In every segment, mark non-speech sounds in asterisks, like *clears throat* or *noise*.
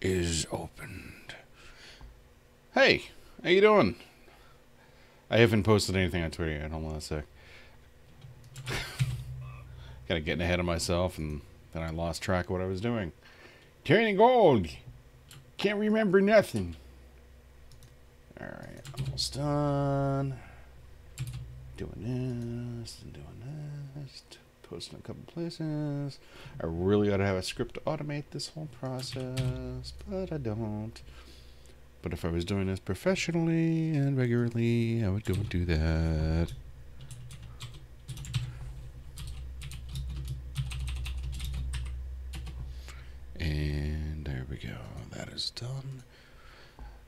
is opened. Hey, how you doing? I haven't posted anything on Twitter yet. Hold on a sec. *laughs* kind of getting ahead of myself, and then I lost track of what I was doing. Turning gold. Can't remember nothing. All right, almost done. Doing this and doing this. Posting a couple places. I really ought to have a script to automate this whole process, but I don't. But if I was doing this professionally and regularly, I would go and do that. And there we go. That is done.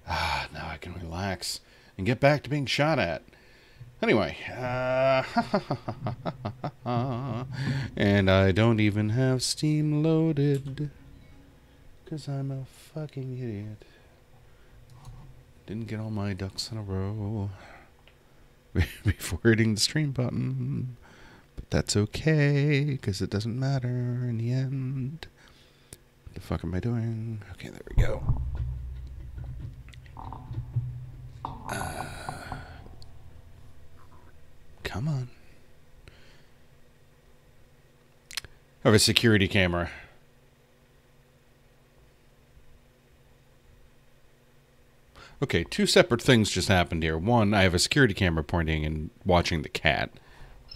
Ah, now I can relax and get back to being shot at. Anyway, uh, *laughs* and I don't even have Steam loaded because I'm a fucking idiot. Didn't get all my ducks in a row *laughs* before hitting the stream button, but that's okay because it doesn't matter in the end. What the fuck am I doing? Okay, there we go. Uh, come on. I have a security camera. Okay, two separate things just happened here. One, I have a security camera pointing and watching the cat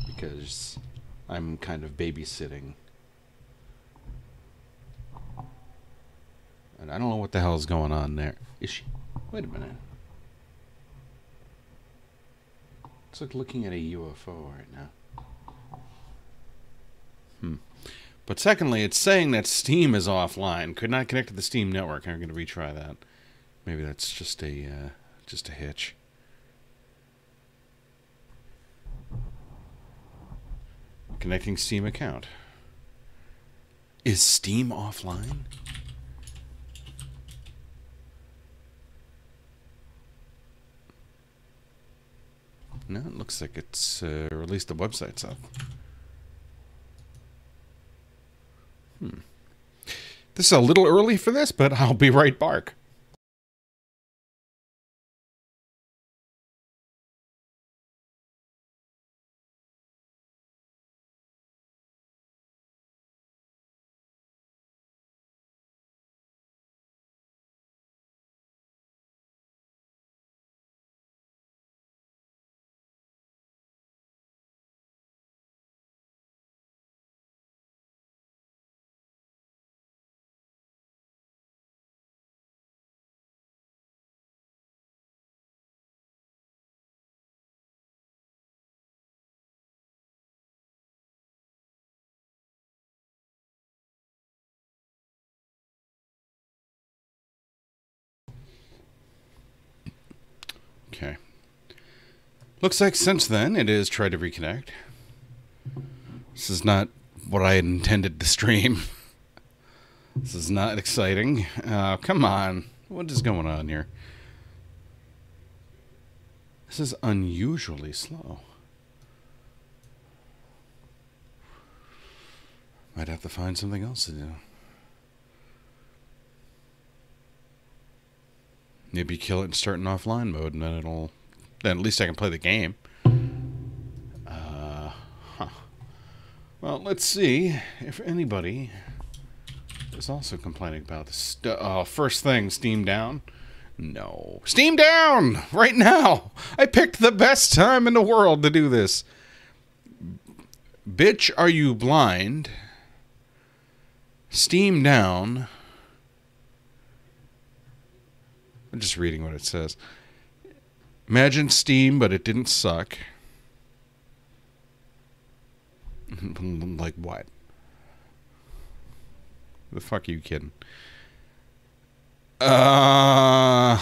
because I'm kind of babysitting. And I don't know what the hell is going on there. Is she? Wait a minute. It's like looking at a UFO right now. Hmm. But secondly, it's saying that Steam is offline. Could not connect to the Steam network. I'm going to retry that. Maybe that's just a uh, just a hitch. Connecting Steam account. Is Steam offline? No, it looks like it's uh, least the website's up. Hmm. This is a little early for this, but I'll be right back. Looks like since then it has tried to reconnect. This is not what I had intended to stream. *laughs* this is not exciting. Uh, come on. What is going on here? This is unusually slow. Might have to find something else to do. Maybe kill it and start in offline mode, and then it'll. Then at least I can play the game. Uh, huh. Well, let's see if anybody is also complaining about this. Oh, first thing, Steam down. No, Steam down right now. I picked the best time in the world to do this. Bitch, are you blind? Steam down. I'm just reading what it says. Imagine Steam, but it didn't suck. *laughs* like what? The fuck are you kidding? Uh,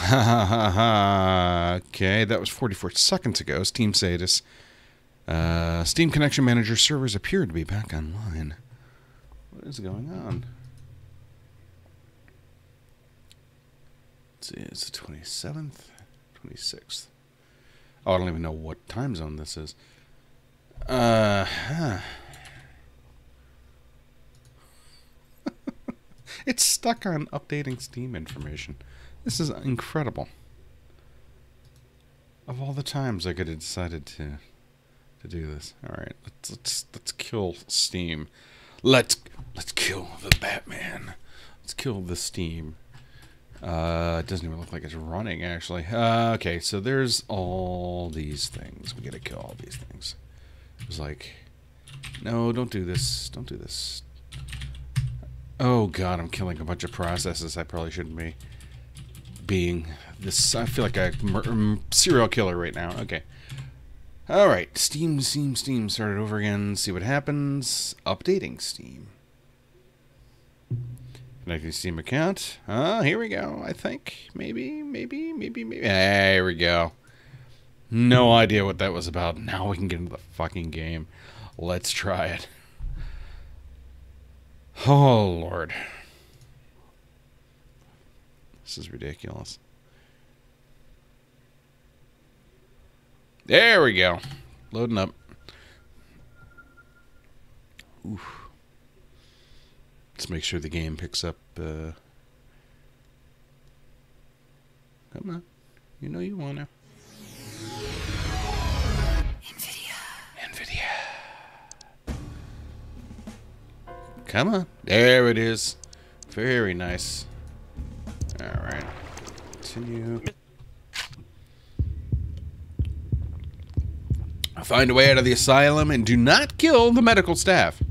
*laughs* okay, that was 44 seconds ago. Steam status. Uh, Steam Connection Manager servers appear to be back online. What is going on? Let's see, it's the 27th, 26th. Oh, I don't even know what time zone this is. Uh, huh. *laughs* It's stuck on updating Steam information. This is incredible. Of all the times I could have decided to to do this. All right, let's let's let's kill Steam. Let's let's kill the Batman. Let's kill the Steam. Uh, it doesn't even look like it's running actually. Uh, okay, so there's all these things. We gotta kill all these things. It was like, no, don't do this. Don't do this. Oh god, I'm killing a bunch of processes I probably shouldn't be being. This I feel like a serial killer right now. Okay. All right, Steam, Steam, Steam. Start it over again. See what happens. Updating Steam. Connecting Steam account. Uh, here we go. I think maybe, maybe, maybe, maybe. There we go. No idea what that was about. Now we can get into the fucking game. Let's try it. Oh, Lord. This is ridiculous. There we go. Loading up. Oof. Let's make sure the game picks up. Uh... Come on. You know you want to. NVIDIA. Come on. There it is. Very nice. Alright. Continue. Find a way out of the asylum and do not kill the medical staff.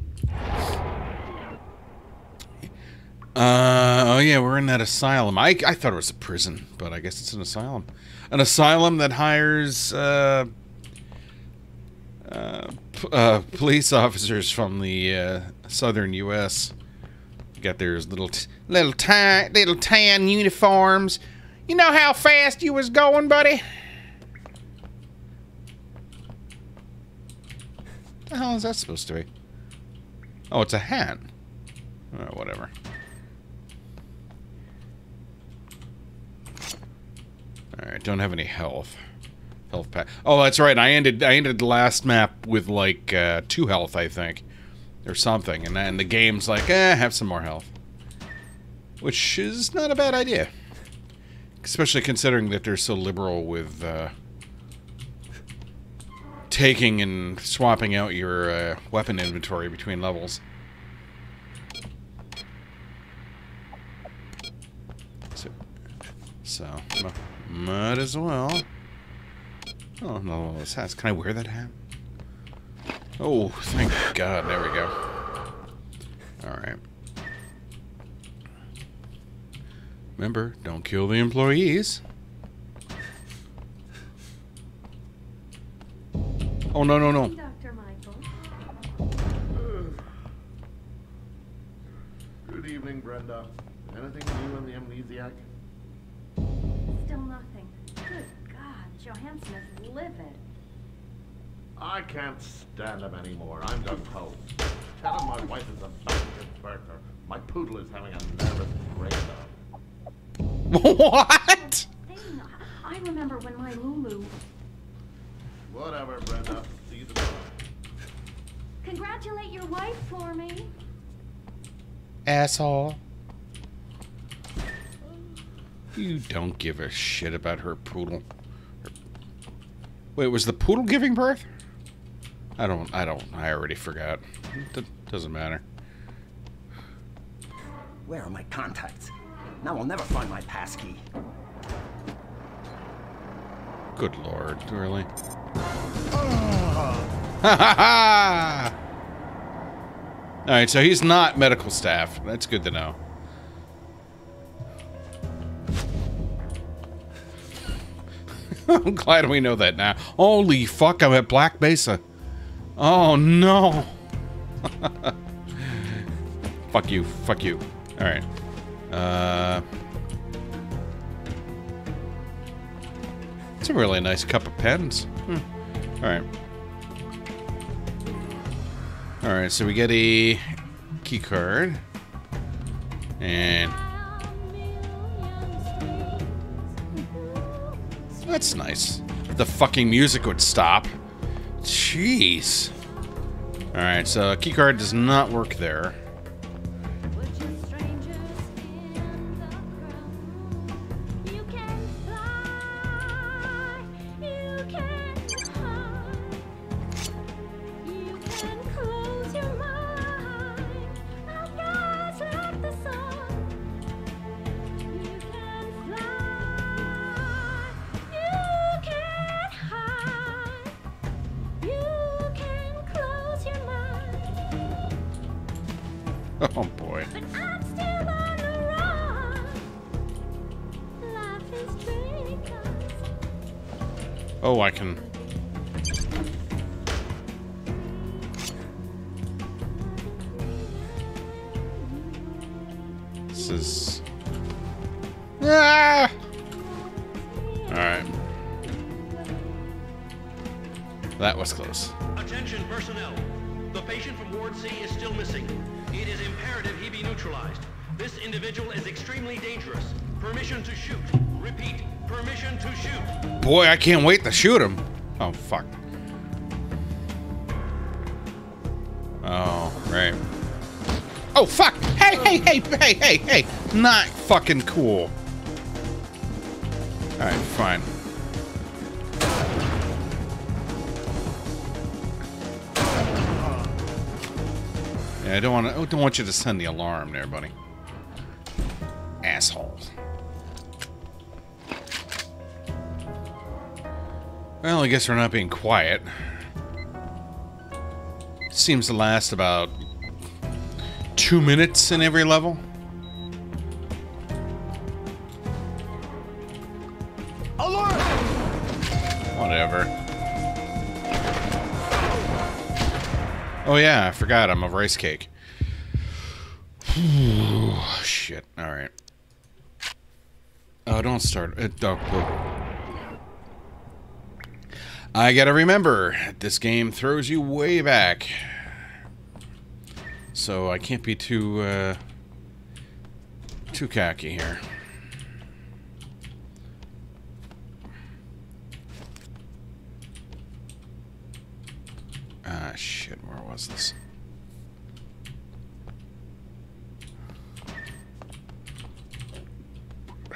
Uh, oh yeah, we're in that asylum. I, I thought it was a prison, but I guess it's an asylum. An asylum that hires, uh, uh, uh, police *laughs* officers from the uh, southern U.S. Got their little little tan little tan uniforms. You know how fast you was going, buddy? The hell is that supposed to be? Oh, it's a hat. Oh, whatever. Don't have any health. Health pack. Oh, that's right. I ended I ended the last map with like uh, two health, I think, or something, and then the game's like, eh, have some more health, which is not a bad idea, especially considering that they're so liberal with uh, taking and swapping out your uh, weapon inventory between levels. So, so might as well. Oh, no, this hat. Can I wear that hat? Oh, thank God. There we go. Alright. Remember, don't kill the employees. Oh, no, no, no. Dr. Michael. Good evening, Brenda. Anything new on the amnesiac? Still Johansson is livid. I can't stand him anymore. I'm done told. Tell him my wife is a bastard burger. My poodle is having a nervous breakdown. what? I remember when my Lulu. Whatever, Brenda. See you tomorrow. Congratulate your wife for me. Asshole. You don't give a shit about her poodle. Wait, was the poodle giving birth? I don't, I don't, I already forgot. It doesn't matter. Where are my contacts? Now I'll never find my passkey. Good lord, really? *laughs* *laughs* Ha ha ha! Alright, so he's not medical staff. That's good to know. *laughs* I'm glad we know that now. Holy fuck, I'm at Black Mesa. Oh no. *laughs* fuck you, fuck you. Alright. Uh... It's a really nice cup of pens. Hmm. Alright. Alright, so we get a key card. And That's nice. The fucking music would stop. Jeez. Alright, so keycard does not work there. Treating *laughs* boy. Oh, I can. This is. Ah! Alright. That was close. Attention personnel. The patient from Ward C is still missing. It is imperative he be neutralized. This individual is extremely dangerous. Permission to shoot. Repeat, permission to shoot. Boy, I can't wait to shoot him. Oh, fuck. Oh, right. Oh, fuck! Hey, hey, hey, hey, hey, hey! Not fucking cool. Alright, fine. Yeah, I don't want to. I don't want you to send the alarm there, buddy. Asshole. Well, I guess we're not being quiet. Seems to last about two minutes in every level. Oh yeah, I forgot I'm a rice cake. *sighs* Shit. All right. Oh, don't start. Oh. I gotta remember, this game throws you way back. So I can't be too, uh, too cocky here. Ah, shit, where was this? *sighs*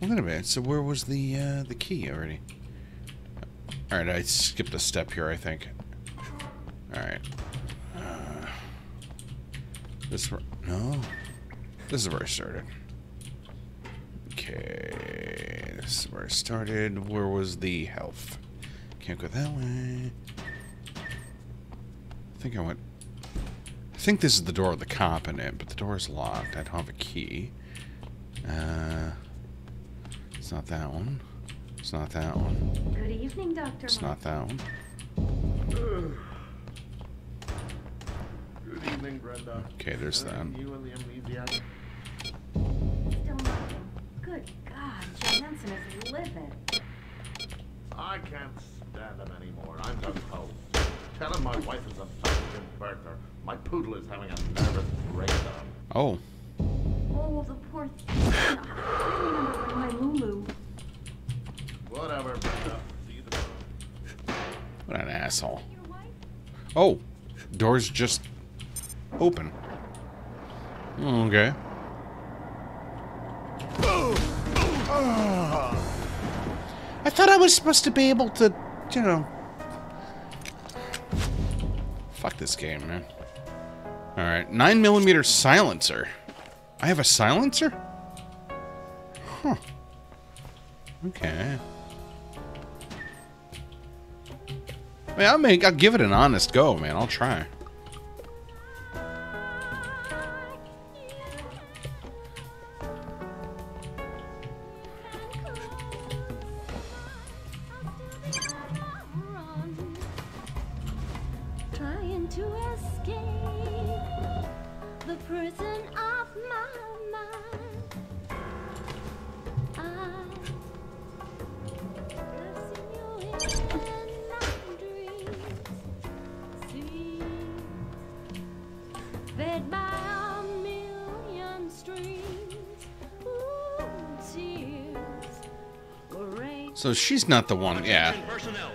Wait a minute, so where was the, uh, the key already? Alright, I skipped a step here, I think. Alright. Uh, this, no? This is where I started. Okay, this is where I started. Where was the health? Can't go that way. I think I went... I think this is the door with the cop in it, but the door is locked. I don't have a key. Uh... It's not that one. It's not that one. Good evening, Dr. It's not that one. Good evening, Brenda. Okay, there's that. You and the amnesiac? Still nothing. Good God, Johansson is livid. I can't stand him anymore. I'm done told. Tell him my wife is a fucking birther. My poodle is having a nervous breakdown. Oh. Oh, the poor thing. I remember my Lulu. Whatever, Brenda. See you tomorrow. What an asshole. Oh. Door's just open. Okay. I thought I was supposed to be able to, you know. Fuck this game, man. Alright, 9mm silencer. I have a silencer? Huh. Okay. I mean, I'll make, I'll give it an honest go, man. I'll try. So she's not the one, yeah. Personnel.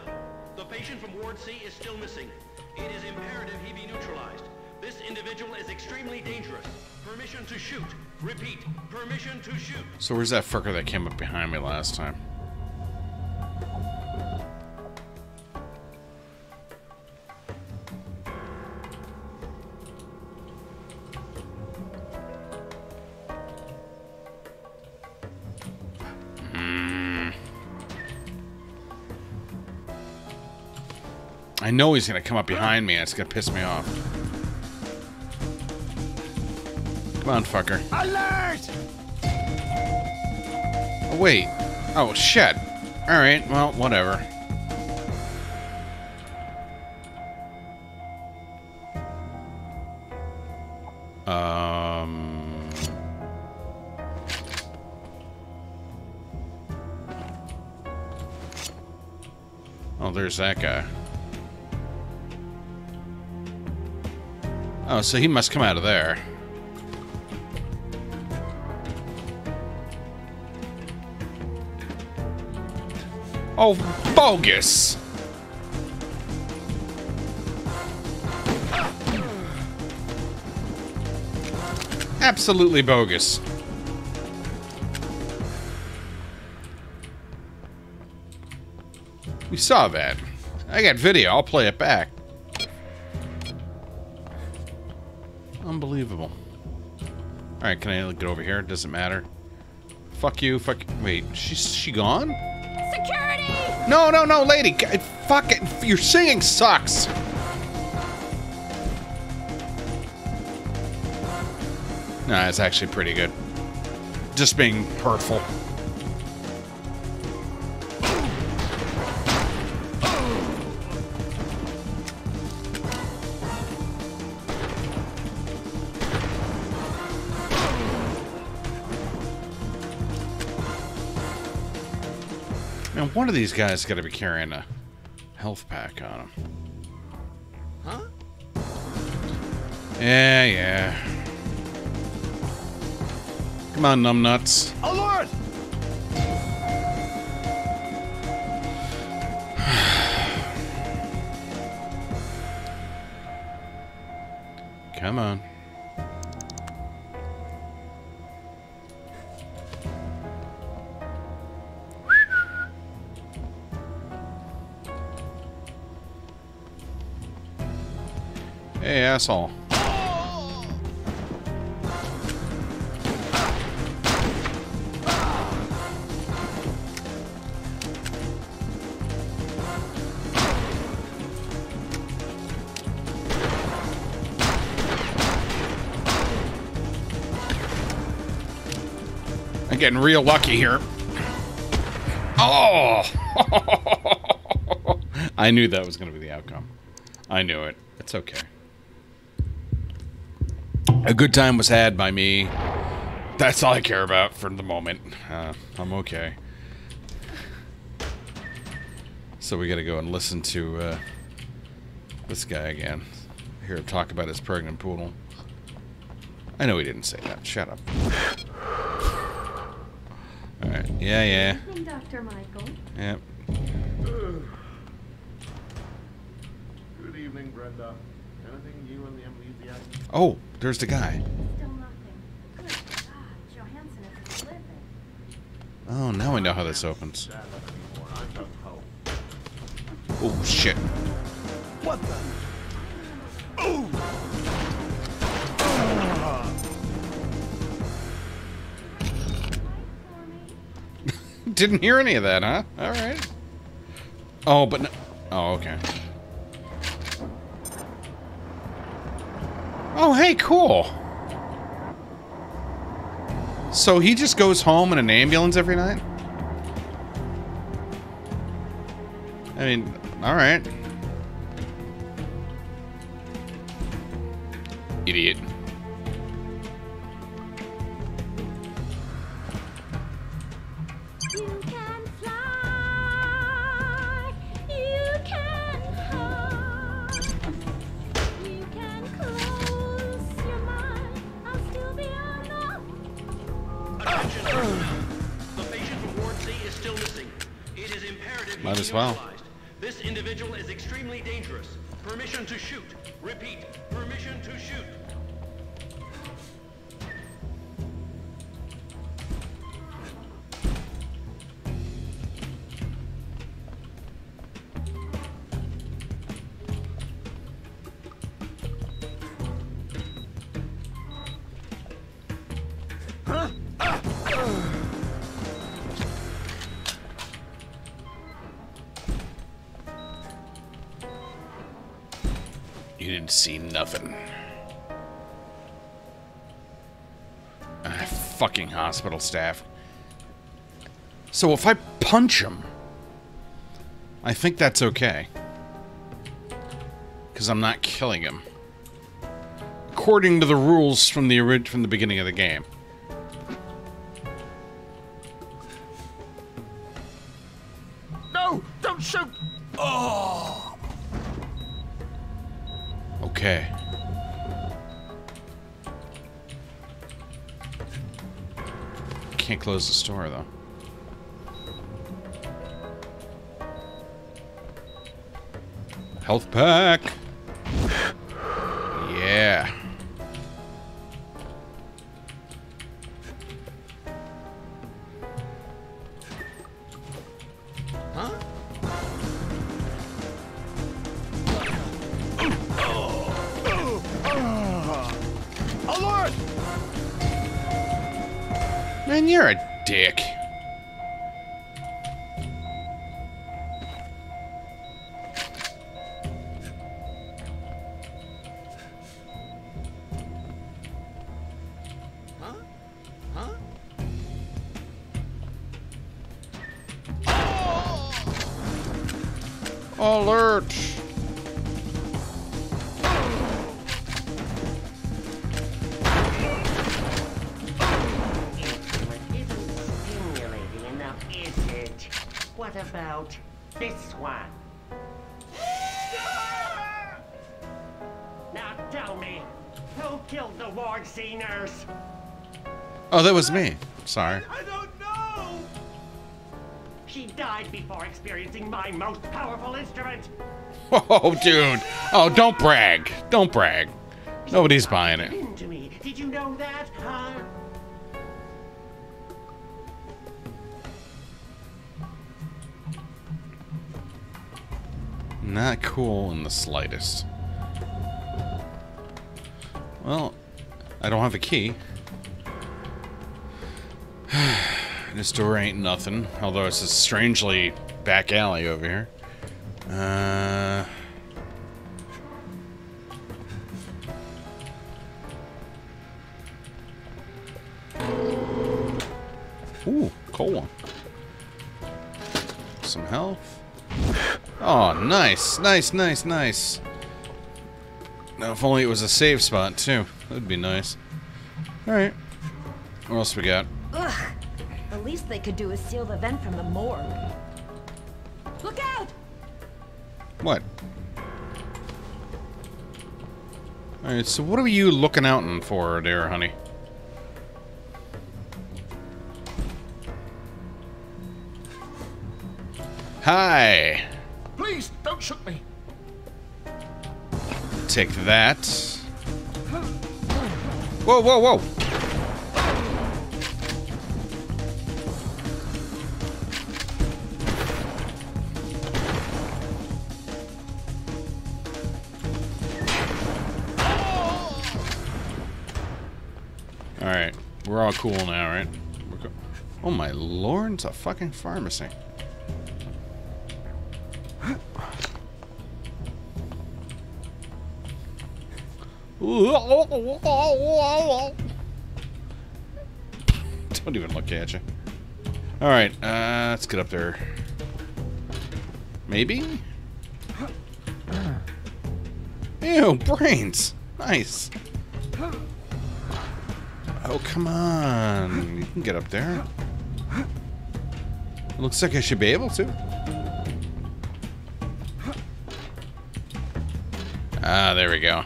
The patient from Ward C is still missing. It is imperative he be neutralized. This individual is extremely dangerous. Permission to shoot. Repeat, permission to shoot. So where's that fucker that came up behind me last time? I know he's gonna come up behind me and it's gonna piss me off. Come on, fucker. Alert! Oh, wait. Oh, shit. Alright, well, whatever. Um... Oh, there's that guy. Oh, so he must come out of there. Oh, bogus! Absolutely bogus. We saw that. I got video. I'll play it back. Alright, can I get over here? Doesn't matter. Fuck you, fuck... Wait, she's she gone? Security! No, no, no, lady! G- Fuck it! Your singing sucks! Nah, it's actually pretty good. Just being hurtful. One of these guys got to be carrying a health pack on him. Huh? Yeah, yeah. Come on, numbnuts. Oh, Alert! Asshole. I'm getting real lucky here. Oh! *laughs* I knew that was going to be the outcome. I knew it. It's okay. A good time was had by me. That's all I care about for the moment. Uh, I'm okay. So we gotta go and listen to uh, this guy again. Hear him talk about his pregnant poodle. I know he didn't say that. Shut up. Alright. Yeah, yeah. Evening, Dr. Michael. Yep. Good evening, Brenda. Anything new in the amnesiac? Oh, there's the guy. Oh, now I know how this opens. Oh, shit. What *laughs* the? Didn't hear any of that, huh? Alright. Oh, but no. Oh, okay. Cool. So he just goes home in an ambulance every night? I mean, alright. Idiot. Hospital staff. So if I punch him, I think that's okay. Because I'm not killing him. According to the rules from the from the beginning of the game. No! Don't shoot! Oh! Okay. Can't close the store though. Health pack. Was me. Sorry. I don't know! She died before experiencing my most powerful instrument. Oh, dude. Oh, don't brag. Don't brag. Nobody's buying it. Into me. Did you know that, huh? Not cool in the slightest. Well, I don't have a key. *sighs* this door ain't nothing, although it's a strangely back alley over here. Uh... Ooh, cool one. Some health. Oh, nice, nice, nice, nice. Now, if only it was a safe spot, too. That'd be nice. Alright. What else we got? Ugh. The least they could do is seal the vent from the morgue. Look out! What? Alright, so what are you looking out in for there, honey? Hi! Please, don't shoot me! Take that. Whoa, whoa, whoa! We're all cool now, right? Oh my lord, it's a fucking pharmacy. *laughs* Don't even look at you. Alright, uh, let's get up there. Maybe? Ew, brains! Nice. Oh, come on. You can get up there. Looks like I should be able to. Ah, there we go.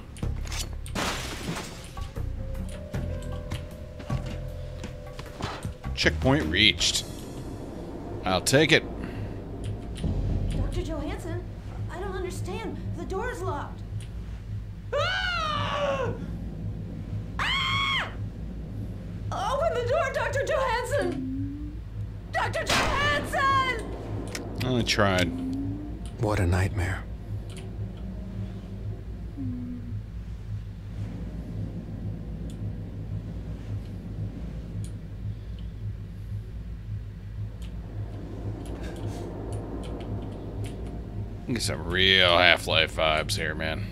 Checkpoint reached. I'll take it. Dr. Johansson, I don't understand. The door's locked. Ah! Ah! Open the door, Dr. Johansson! Dr. Johansson! Oh, I tried. What a nightmare. Get some real Half-Life vibes here, man.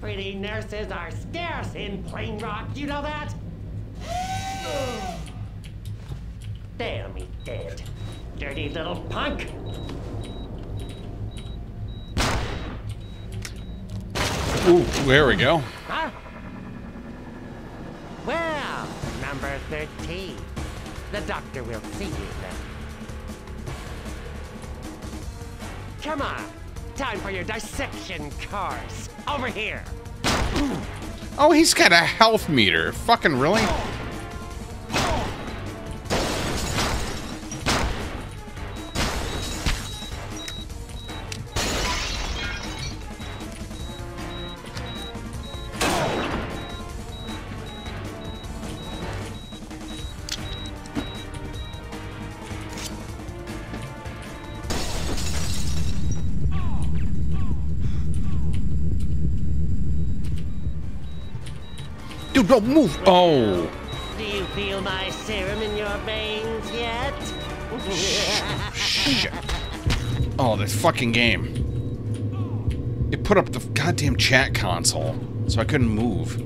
Pretty nurses are scarce in Plain Rock, you know that? Damn, he's dead. Dirty little punk. Ooh, there we go. Huh? Well, number 13. The doctor will see you then. Come on. Time for your dissection course. Over here. Oh, he's got a health meter. Fucking really? Dude, don't move. Oh. Do you feel my serum in your veins yet? Shit. Oh, this fucking game. It put up the goddamn chat console, so I couldn't move.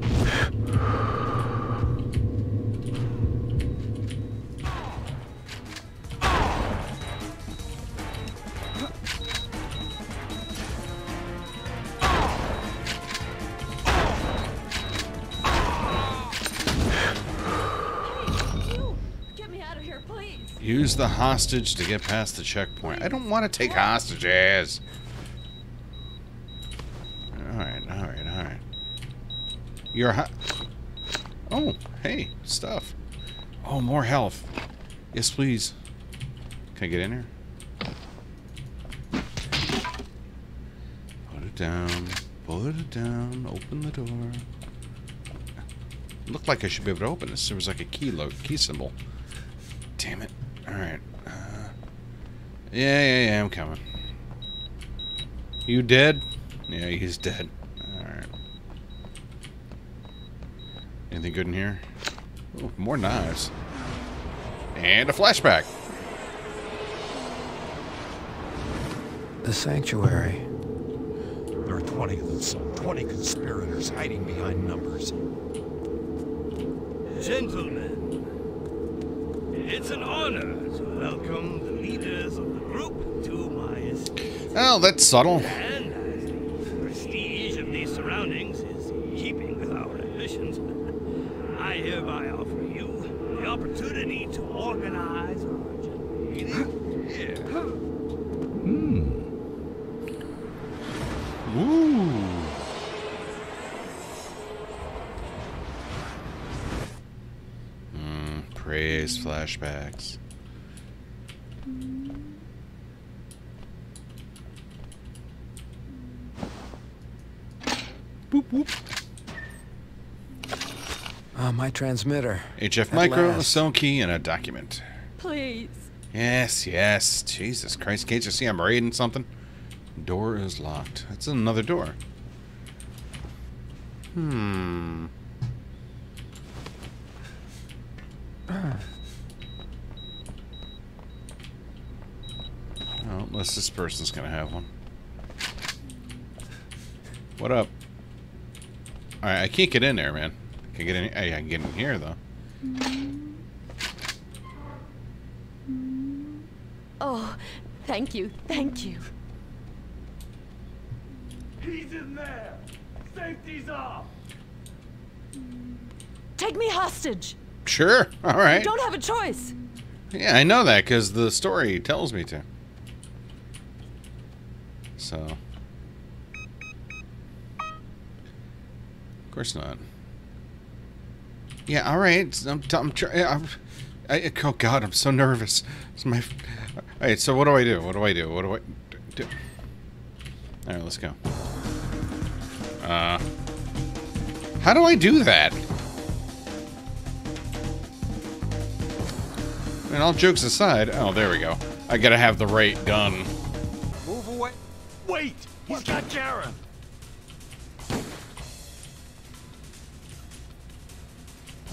Use the hostage to get past the checkpoint. I don't want to take hostages. Alright, alright, alright. You're ho- Oh, hey, stuff. Oh, more health. Yes, please. Can I get in here? Put it down. Put it down. Open the door. Looked like I should be able to open this. There was like a key key symbol. Damn it. Alright. Uh, yeah, yeah, yeah, I'm coming. You dead? Yeah, he's dead. Alright. Anything good in here? Oh, more knives. And a flashback. The sanctuary. There are 20 of them, so 20 conspirators hiding behind numbers. Gentlemen, it's an honor to welcome the leaders of the group to my estate. Oh, that's subtle. Praise flashbacks. Boop, boop. Ah, my transmitter. HF At Micro, a last. cell key, and a document. Please. Yes, yes. Jesus Christ. Can't you see I'm reading something? Door is locked. That's another door. Hmm. *sighs* *sighs* Oh, unless this person's gonna have one. What up? Alright, I can't get in there, man. Can I get in? I can get in here though. Oh, thank you, thank you. He's in there! Safety's off! Take me hostage! Sure. All right. You don't have a choice! Yeah, I know that because the story tells me to. So. Of course not. Yeah, all right. I'm, I'm trying. I, oh God, I'm so nervous. It's my. All right. So what do I do? What do I do? What do I do? All right, let's go. Uh. How do I do that? And all jokes aside, oh, there we go. I gotta have the right gun. Wait! He's got Jaren!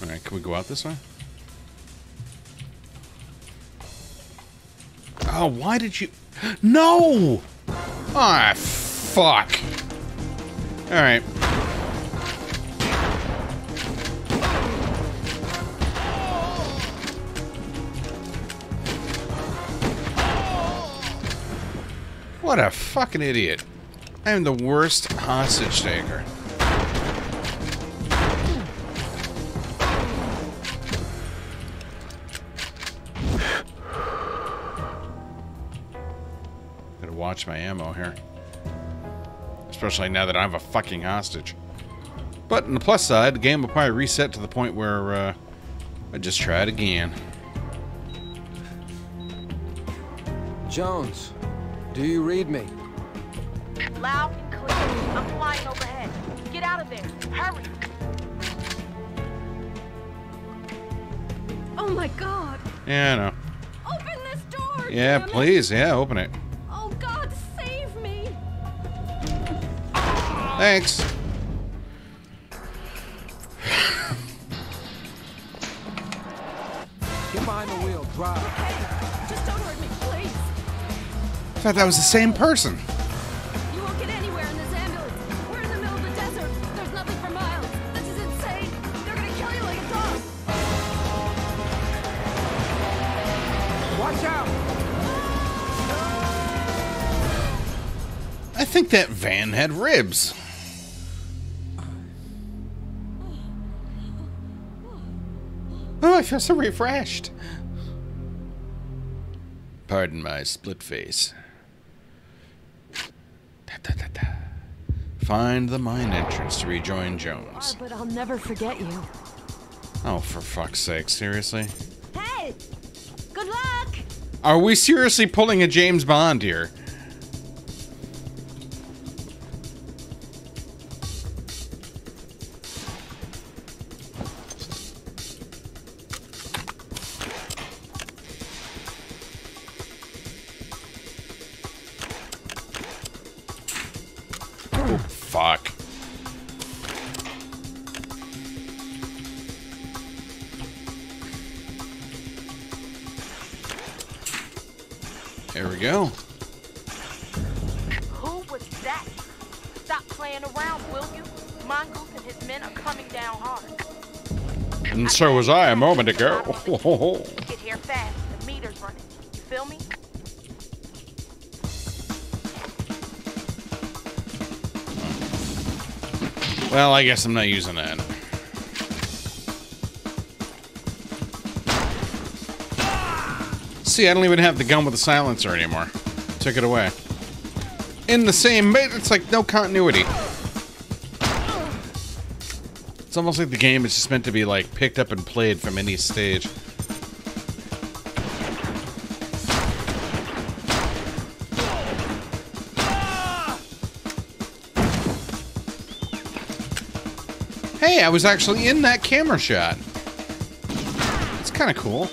Alright, can we go out this way? Oh, why did you... *gasps* No! Ah, fuck. Alright. What a fucking idiot. I am the worst hostage taker. Gotta watch my ammo here. Especially now that I'm a fucking hostage. But on the plus side, the game will probably reset to the point where uh, I just try it again. Jones, do you read me? Loud and clear. I'm flying overhead. Get out of there. Hurry. Oh my god! Yeah, I know. Open this door! Yeah, damn it. please. Yeah, open it. Oh god, save me! Thanks. I thought that was the same person. You won't get anywhere in this ambulance. We're in the middle of the desert. There's nothing for miles. This is insane. They're gonna kill you like a dog. Watch out! I think that van had ribs. Oh, I feel so refreshed. Pardon my split face. Find the mine entrance to rejoin Jones. Uh, but I'll never forget you. Oh, for fuck's sake, seriously? Hey! Good luck! Are we seriously pulling a James Bond here? So was I a moment ago. *laughs* Get here fast. The meter's running. You feel me? well, I guess I'm not using that. See, I don't even have the gun with the silencer anymore. Took it away. In the same, it's like no continuity. It's almost like the game is just meant to be like picked up and played from any stage. Hey, I was actually in that camera shot. It's kind of cool.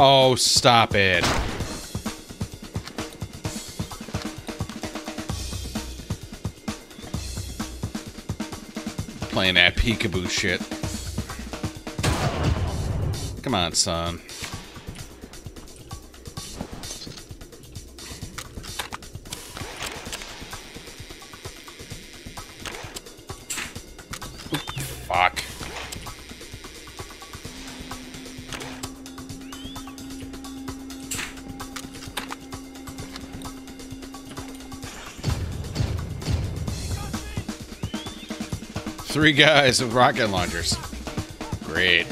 Oh, stop it. Playing that peekaboo shit. Come on, son. Three guys with rocket launchers. Great.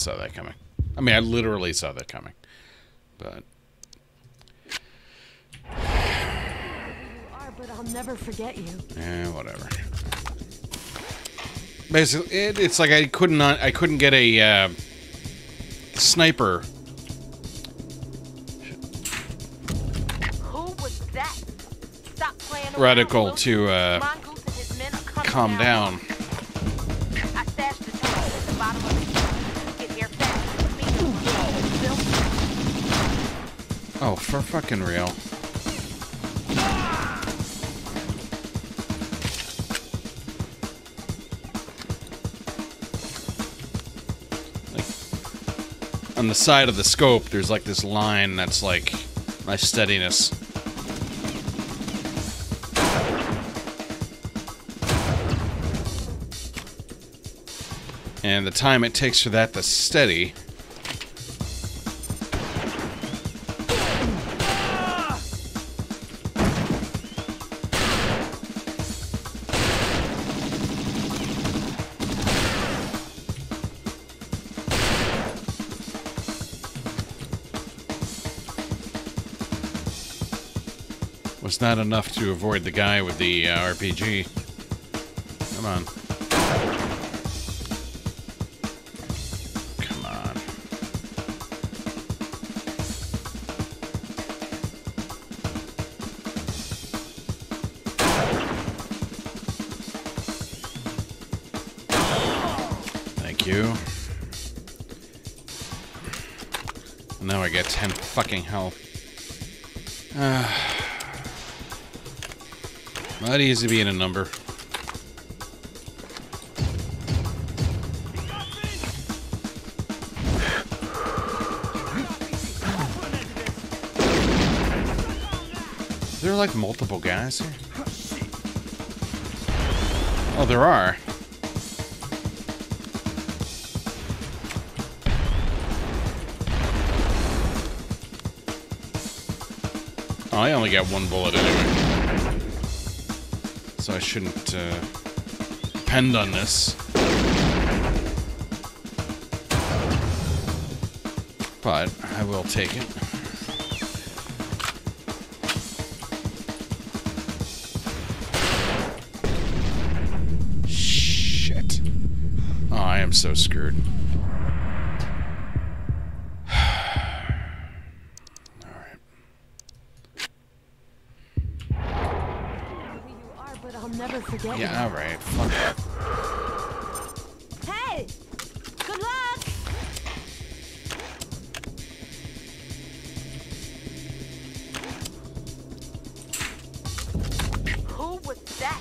Saw that coming. I mean, I literally saw that coming. But are, but I'll never forget you. eh, whatever. Basically, it, it's like I couldn't I couldn't get a uh, sniper. Who was that? Stop playing. Radical to uh, Mongoose and his men are coming calm down. For fucking real. On the side of the scope, there's like this line that's like my steadiness. And the time it takes for that to steady was not enough to avoid the guy with the uh, RPG. Come on. Come on. Thank you. Now I get 10 fucking health. *sighs* Ah. Not easy being a number. There are like multiple guys here. Oh, there are. Oh, I only got one bullet anyway. So I shouldn't uh, depend on this. But I will take it. Shit. Oh, I am so screwed. But I'll never forget you. Yeah, alright. Fuck that. Hey! Good luck! Who was that?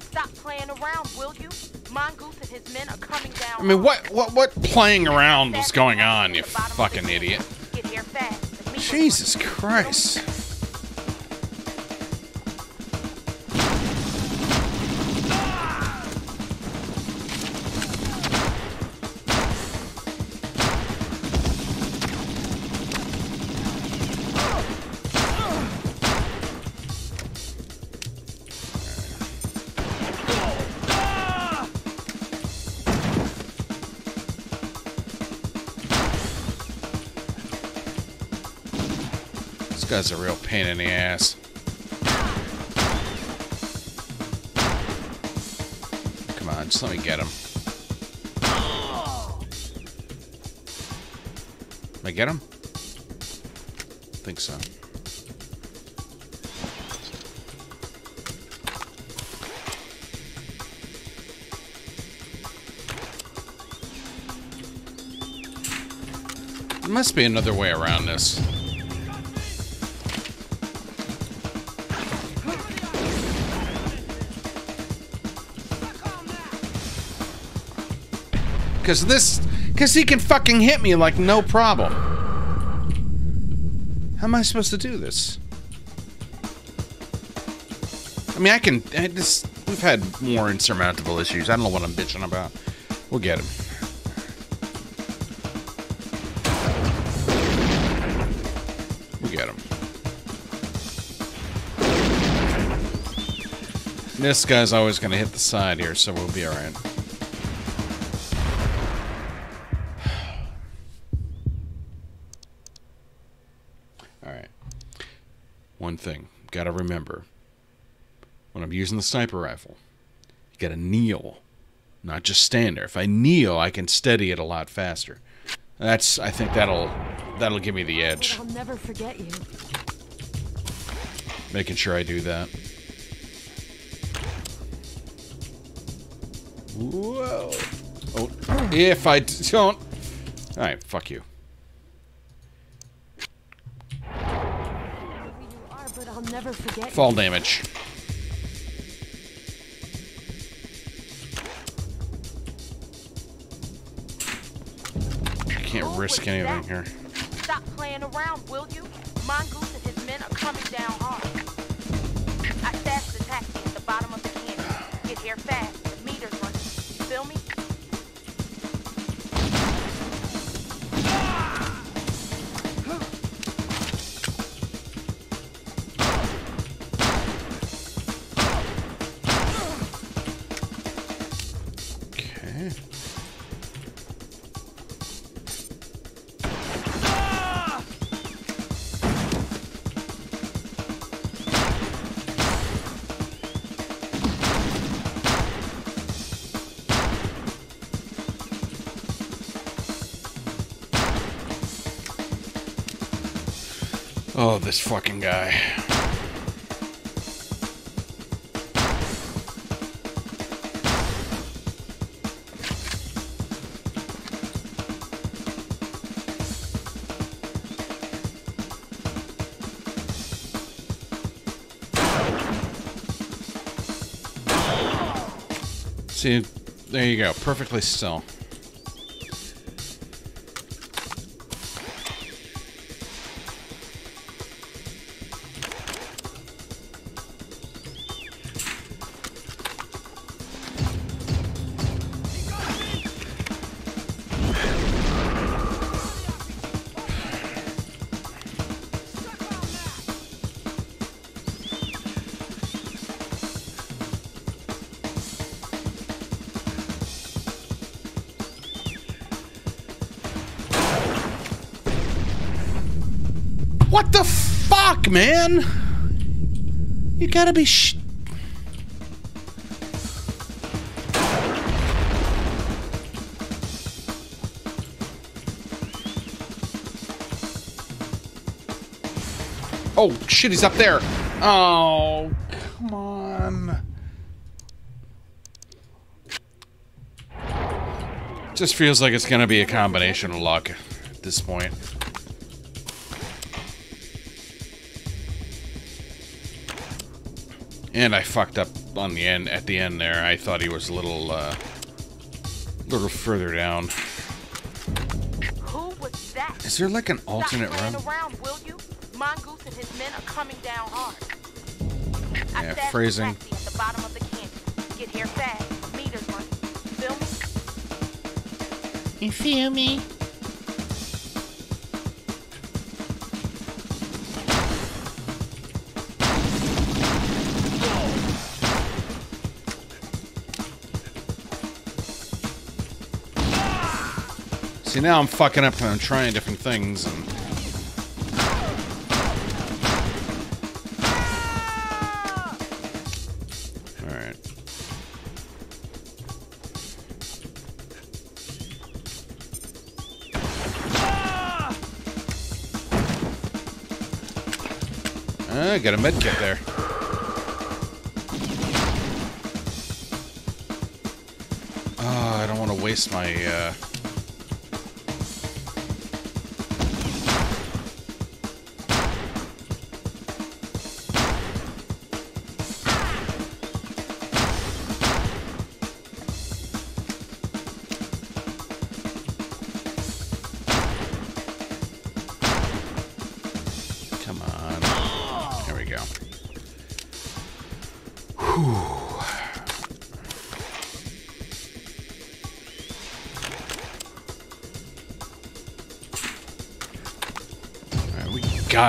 Stop playing around, will you? Mongoose and his men are coming down. I mean, what, what, what playing around was going on, you fucking idiot? Get here fast. Jesus Christ. Guy's a real pain in the ass. Come on, just let me get him. Can I get him? think so. There must be another way around this. Because this... Because he can fucking hit me like no problem. How am I supposed to do this? I mean, I can... I this, we've had more insurmountable issues. I don't know what I'm bitching about. We'll get him. We'll get him. This guy's always going to hit the side here, so we'll be. Alright. Using the sniper rifle, you gotta kneel, not just stand there. If I kneel, I can steady it a lot faster. That's, I think that'll, that'll give me the edge. I'll never forget you. Making sure I do that. Whoa. Oh, if I don't. Alright, fuck you. Fall damage. Risk anything here. Stop playing around, will you? Mongoose and his men are coming down Oh, this fucking guy. See, there you go. Perfectly still. Man? You gotta be sh. Oh shit, he's up there. Oh, come on. Just feels like it's gonna be a combination of luck at this point. And I fucked up on the end at the end there. I thought he was a little uh little further down. Who was that? Is there like an alternate Stop playing around, will you? Mongoose and his men are coming down hard. Yeah, stashed phrasing. the taxi at See now I'm fucking up and I'm trying different things and Alright. Ah, got a med kit there. Oh, I don't want to waste my uh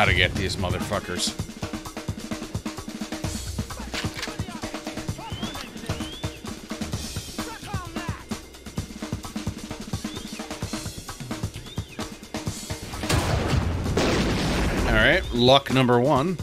gotta get these motherfuckers. Alright, luck number one.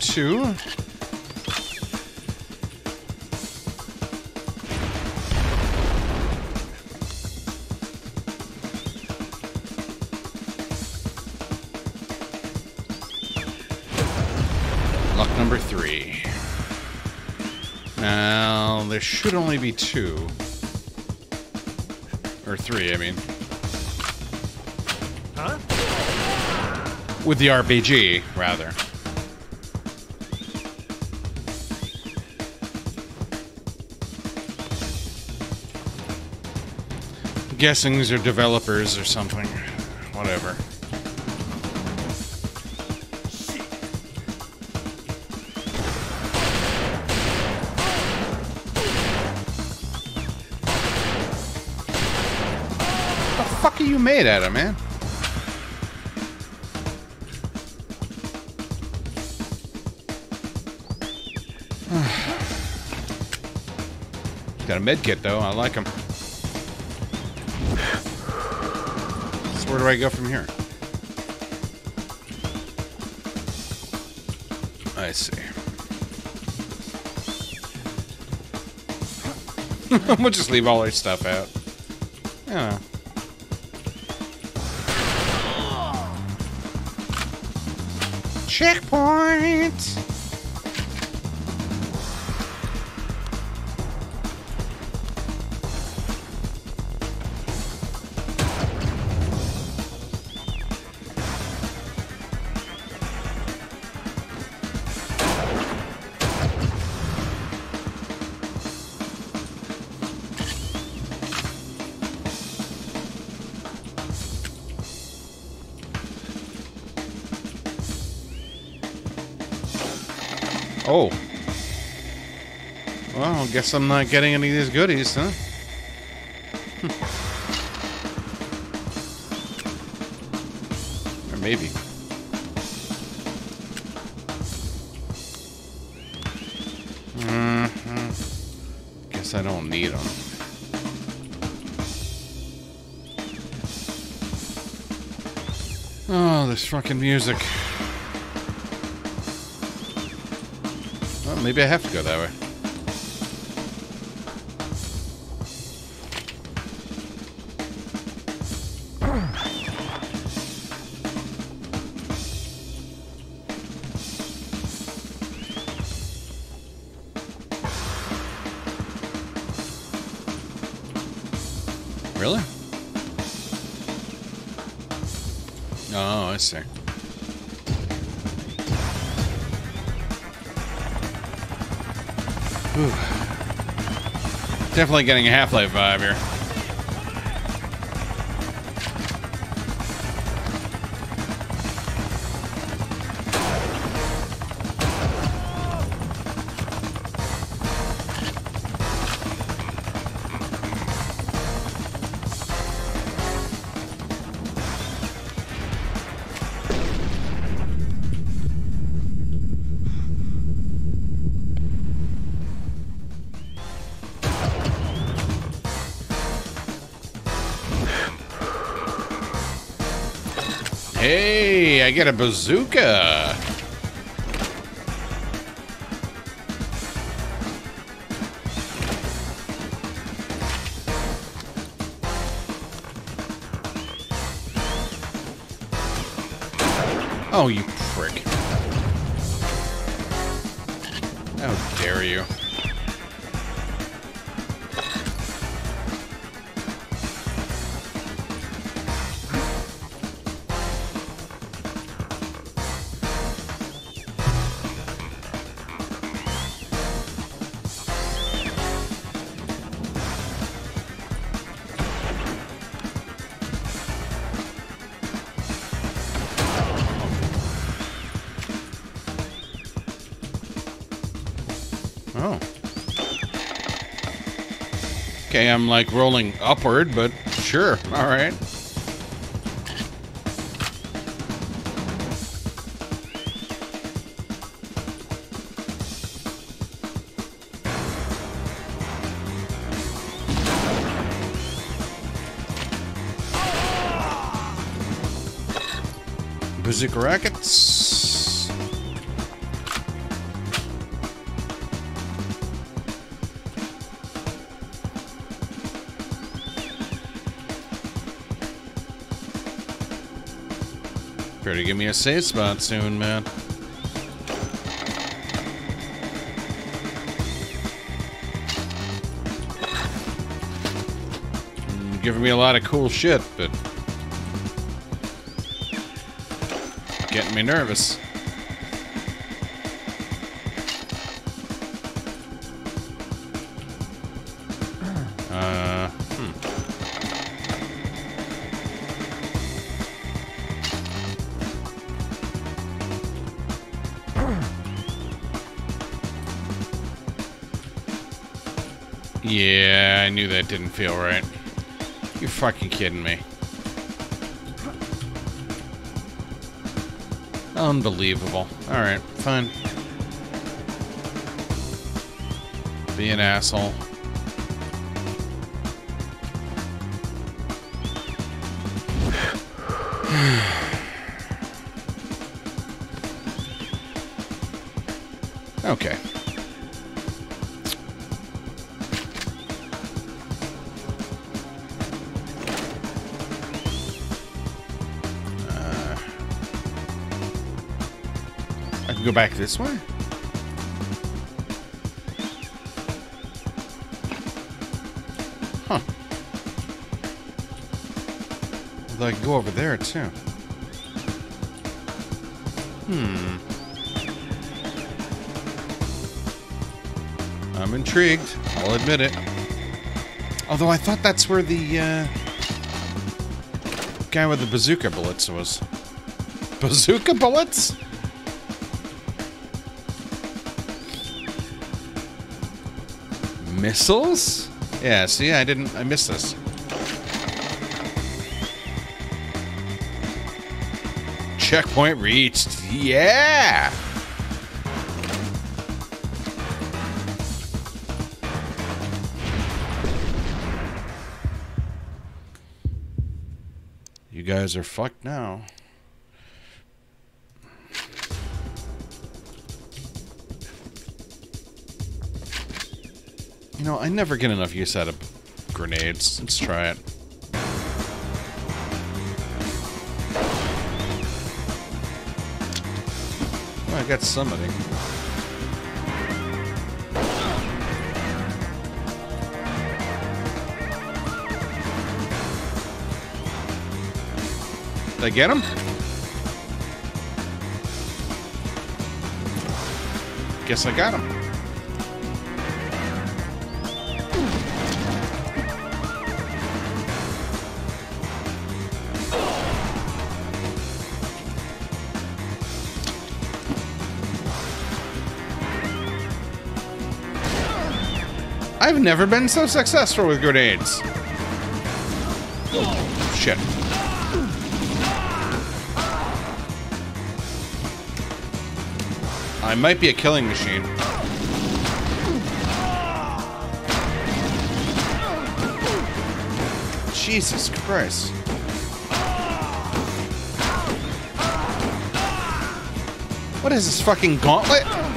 two. Luck number three. Now, there should only be two. Or three, I mean. Huh? With the RPG, rather. Guessing these are developers or something. Whatever. the fuck are you made out of, man? *sighs* Got a med kit though. I like him. Where do I go from here? I see. *laughs* we'll just leave all our stuff out. Yeah. Checkpoint! Guess I'm not getting any of these goodies, huh? or maybe. Mm-hmm. Guess I don't need them. Oh, this fucking music. Well, maybe I have to go that way. Definitely getting a Half-Life vibe here. I get a bazooka. Oh, you I'm like rolling upward, but sure. All right. Bazooka rockets. to give me a safe spot soon, man. Giving me a lot of cool shit, but... Getting me nervous. That didn't feel right. You're fucking kidding me. Unbelievable. Alright, fine. Be an asshole. Go back this way? Huh. I can go over there too. Hmm. I'm intrigued. I'll admit it. Although I thought that's where the uh, guy with the bazooka bullets was. Bazooka bullets? Missiles? Yeah, see, I didn't. I missed this. Checkpoint reached. Yeah! You guys are fucked now. I never get enough use out of grenades. Let's try it. Oh, I got somebody. Did I get him? Guess I got him. I've never been so successful with grenades. Oh, shit. I might be a killing machine. Jesus Christ. What is this fucking gauntlet?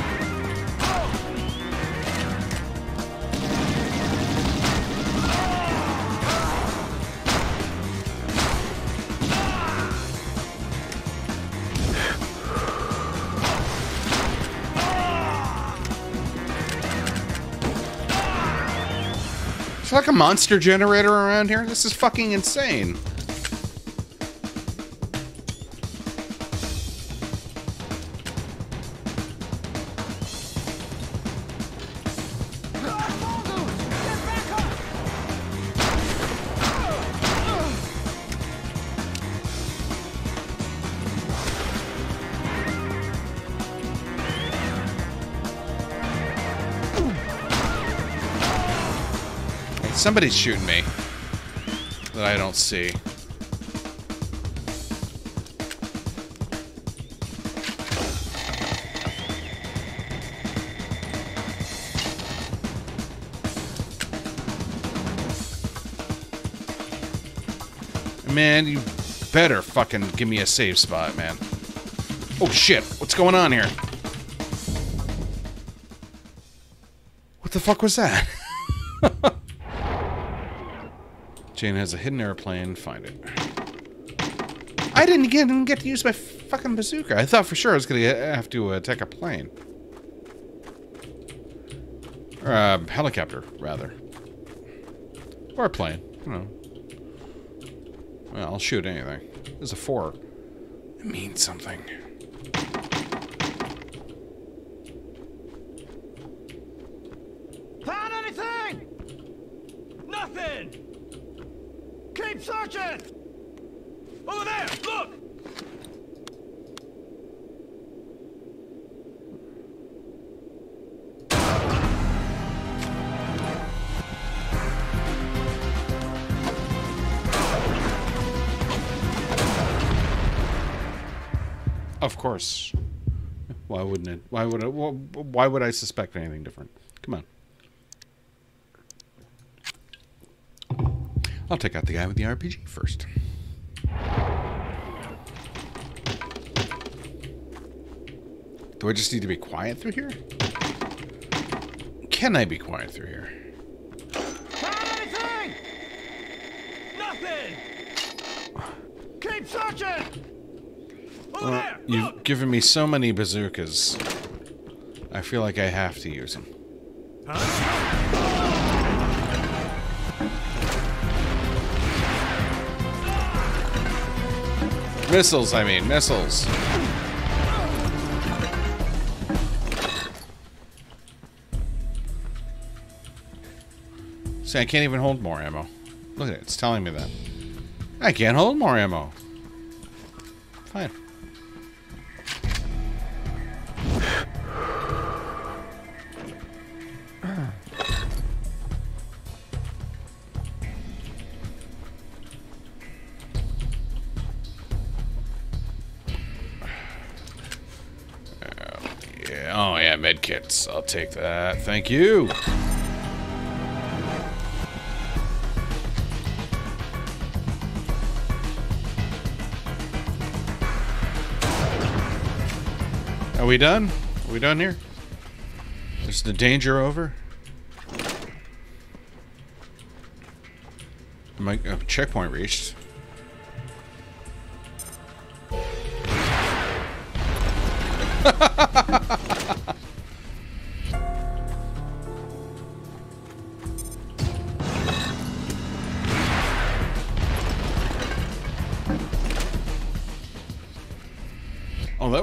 A monster generator around here? This is fucking insane. Somebody's shooting me that I don't see. Man, you better fucking give me a safe spot, man. Oh shit, what's going on here? What the fuck was that? *laughs* Jane has a hidden airplane. Find it. I didn't get, didn't get to use my fucking bazooka. I thought for sure I was going to have to uh, attack a plane. Or a helicopter, rather. Or a plane. Well, I'll shoot anything. There's a four. It means something. Course. Why wouldn't it? Why would it? Why would I suspect anything different? Come on. I'll take out the guy with the RPG first. Do I just need to be quiet through here? Can I be quiet through here? Found anything? Nothing! Keep searching! Over Well, there, you've given me so many bazookas. I feel like I have to use them. Missiles, I mean, missiles. See, I can't even hold more ammo. Look at it, it's telling me that. I can't hold more ammo. Fine. I'll take that. Thank you. Are we done? Are we done here? Is the danger over? My uh, checkpoint reached.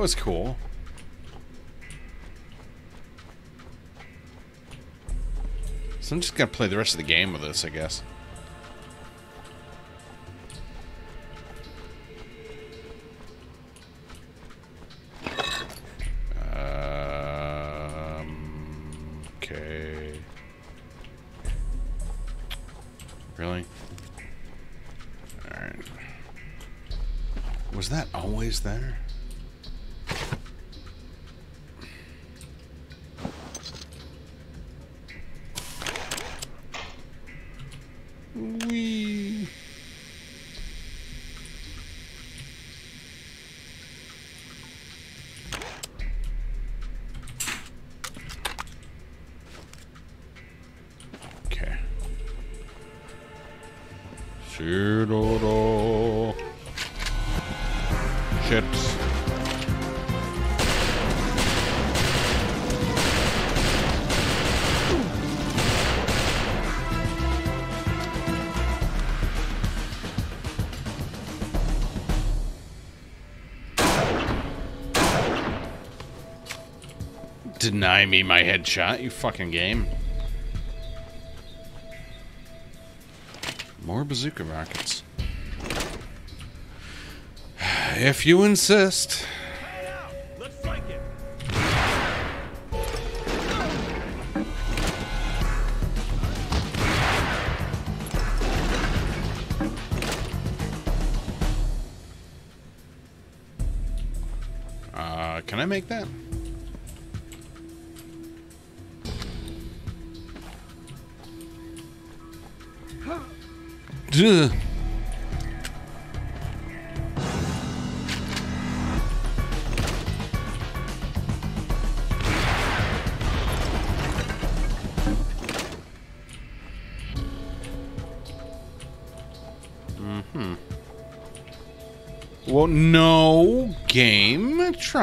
Was cool. So I'm just gonna play the rest of the game with this, I guess. Um, okay. Really? Alright. Was that always there? Deny me my headshot, you fucking game. More bazooka rockets. *sighs* If you insist.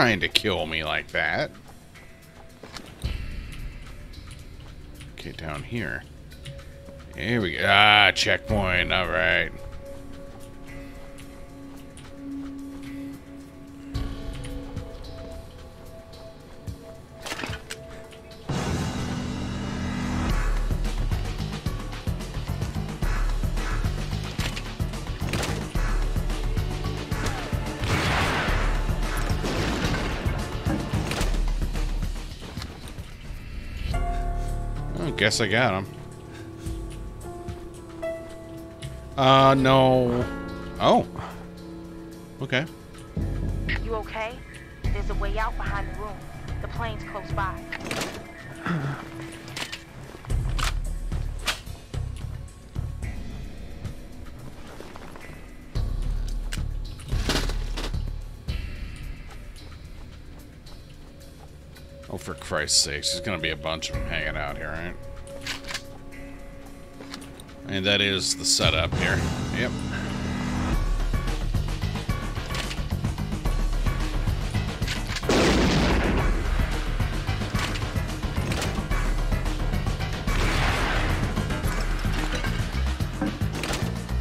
Trying to kill me like that. Okay, down here. Here we go. Ah, checkpoint. All right. Guess I got him. Uh, no. Oh. Okay. You okay? There's a way out behind the room. The plane's close by. Oh, for Christ's sakes, there's gonna be a bunch of them hanging out here, right? And that is the setup here. Yep.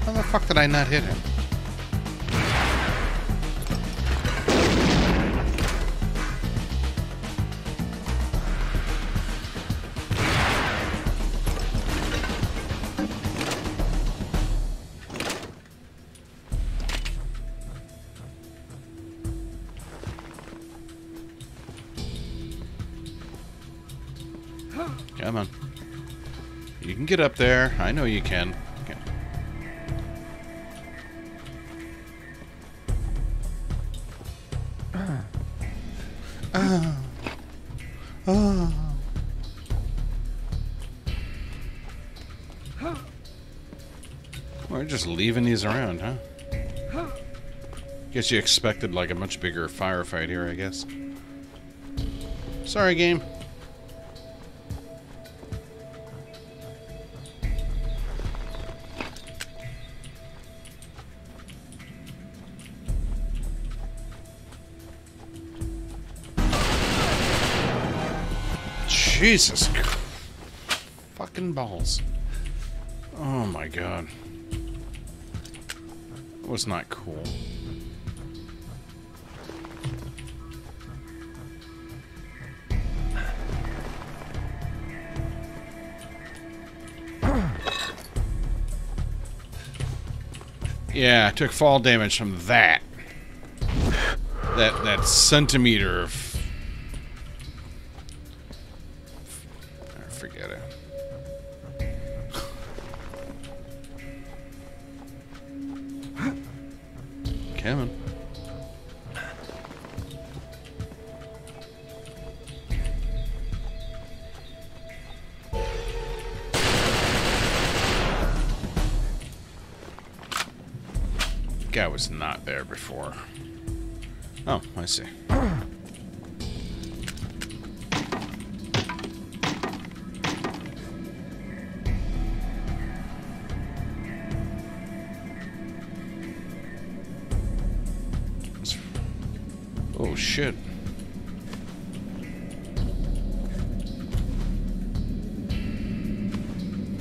How the fuck did I not hit him? Come on. You can get up there. I know you can. Okay. Oh. Oh. We're just leaving these around, huh? Guess you expected like a much bigger firefight here, I guess. Sorry, game. Jesus. Fucking balls. Oh my god. That was not cool. *clears throat* Yeah, I took fall damage from that. That that centimeter of I see. Oh shit.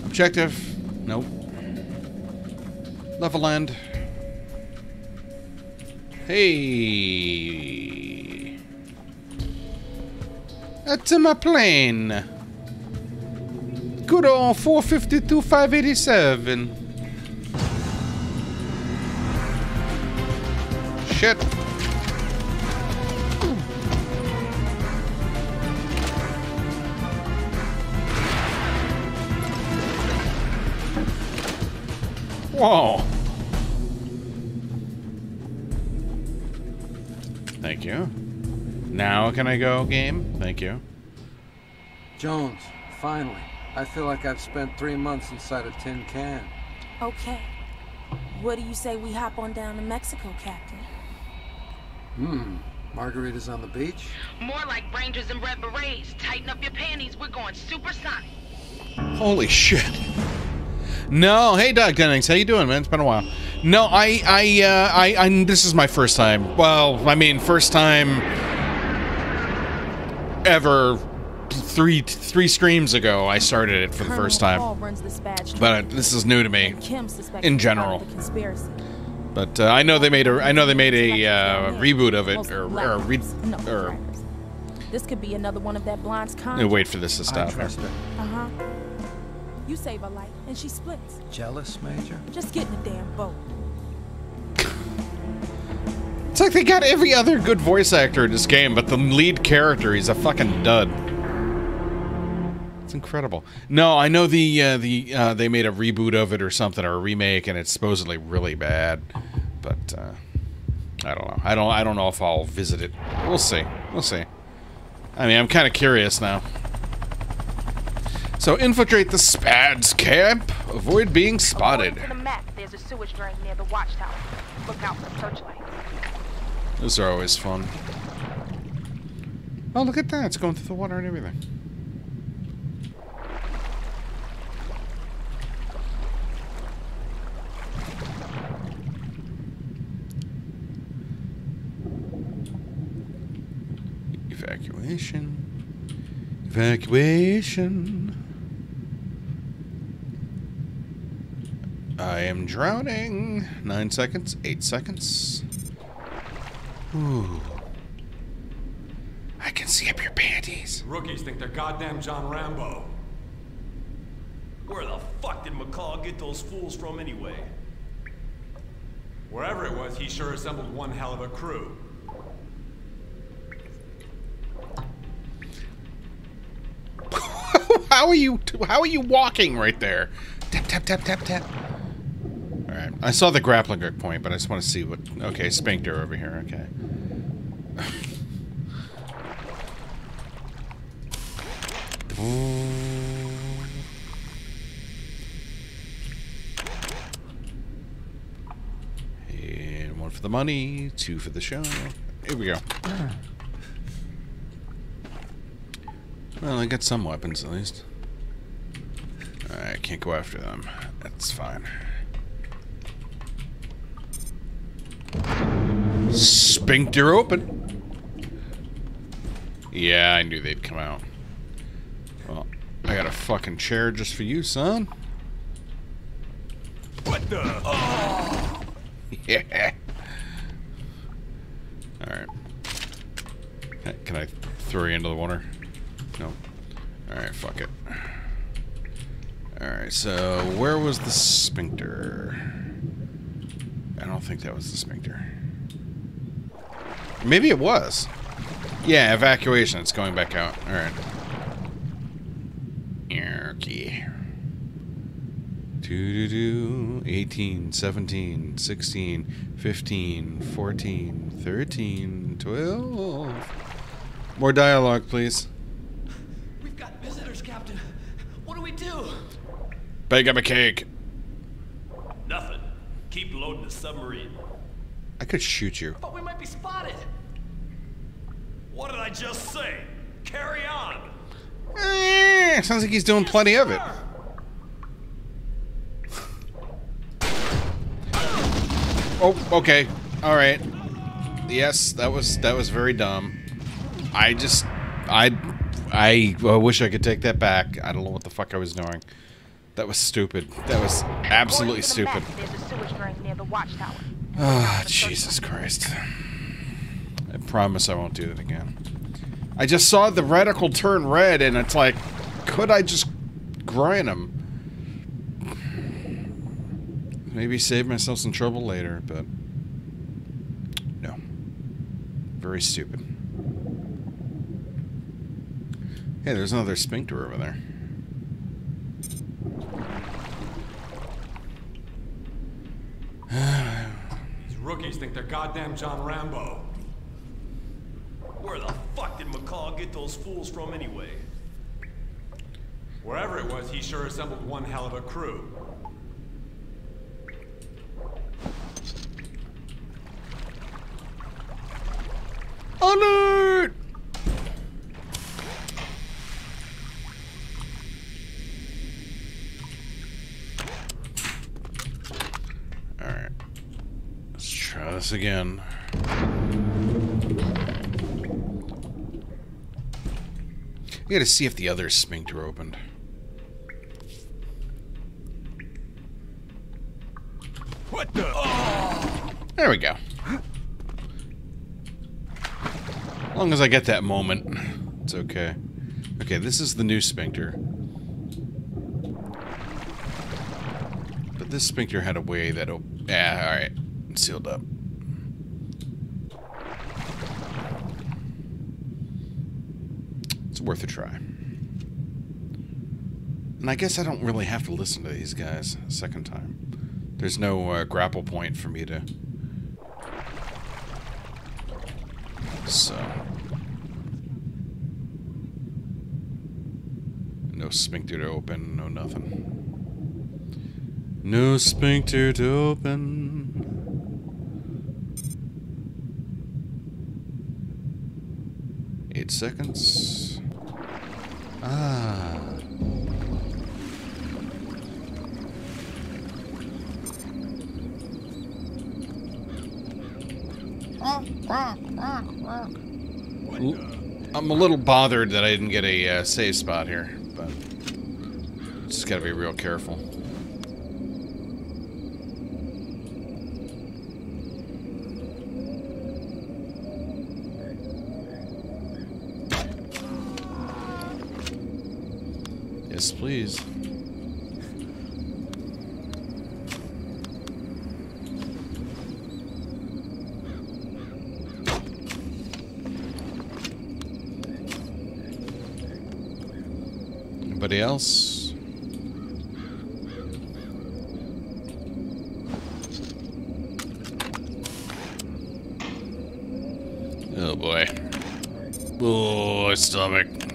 Objective. Nope. Level end. Hey. That's my plane. Good old 452 587. Shit. Whoa. Thank you. Now can I go, game? Thank you. Jones, finally. I feel like I've spent three months inside a tin can. Okay. What do you say we hop on down to Mexico, Captain? Hmm. Margaritas on the beach? More like Rangers and Red Berets. Tighten up your panties. We're going supersonic. Holy shit. No, hey Doc Dennings, how you doing, man? It's been a while. No, I, I, uh, I, I, this is my first time. Well, I mean, first time ever. Three, three streams ago, I started it for the first time. But uh, this is new to me, in general. But uh, I know they made a, I know they made a uh, reboot of it, or, or, a re or This could be another one of that blonde's no, con. wait for this to stop. trust. Uh huh. You save her life, and she splits. Jealous, Major? Just get in the damn boat. It's like they got every other good voice actor in this game, but the lead character, he's a fucking dud. Incredible. No, I know the uh, the uh, they made a reboot of it or something or a remake, and it's supposedly really bad. But uh, I don't know. I don't. I don't know if I'll visit it. We'll see. We'll see. I mean, I'm kind of curious now. So infiltrate the Spads camp. Avoid being spotted. To the map, there's a sewage drain near the watchtower. Look out for searchlight. Those are always fun. Oh, look at that. It's going through the water and everything. Evacuation. Evacuation. I am drowning. Nine seconds. Eight seconds. Ooh. I can see up your panties. Rookies think they're goddamn John Rambo. Where the fuck did McCall get those fools from anyway? Wherever it was, he sure assembled one hell of a crew. How are you? How are you walking right there? Tap tap tap tap tap. All right. I saw the grappling hook point, but I just want to see what. Okay, sphincter over here. Okay. And one for the money, two for the show. Here we go. Well, I got some weapons at least. I can't go after them. That's fine. Sphincter open. Yeah, I knew they'd come out. Well, I got a fucking chair just for you, son. What the? Oh! *laughs* Yeah. Alright. Can I throw you into the water? Alright, fuck it. Alright, so where was the sphincter? I don't think that was the sphincter. Maybe it was. Yeah, evacuation. It's going back out. Alright. Okay. 2 do 18, 17, 16, 15, 14, 13, 12. More dialogue, please. We've got visitors, Captain. What do we do? Bake up a cake. Nothing. Keep loading the submarine. I could shoot you. But we might be spotted. What did I just say? Carry on. Eh, sounds like he's doing plenty of it. *laughs* Oh, okay. All right. Yes, that was that was very dumb. I just I I, I wish I could take that back. I don't know what the fuck I was doing. That was stupid. That was absolutely According to the stupid. map, there's a sewage drain near the watchtower. Ah, Jesus Christ. I promise I won't do that again. I just saw the reticle turn red, and it's like, could I just grind him? Maybe save myself some trouble later, but no. Very stupid. Hey, there's another sphincter over there. *sighs* These rookies think they're goddamn John Rambo. Where the fuck did McCall get those fools from anyway? Wherever it was, he sure assembled one hell of a crew. Alert! Alright. Let's try this again. I gotta see if the other sphincter opened. What the? Oh! There we go. As long as I get that moment, it's okay. Okay, this is the new sphincter. But this sphincter had a way that... Oh, yeah, alright. Sealed up. It's worth a try. And I guess I don't really have to listen to these guys a second time. There's no uh, grapple point for me to... So... No sphincter to open, no nothing. No sphincter to open. Eight seconds. Ah. I'm a little bothered that I didn't get a uh, save spot here, but just gotta be real careful. Yes, please. Anybody else? Oh boy. Oh, stomach.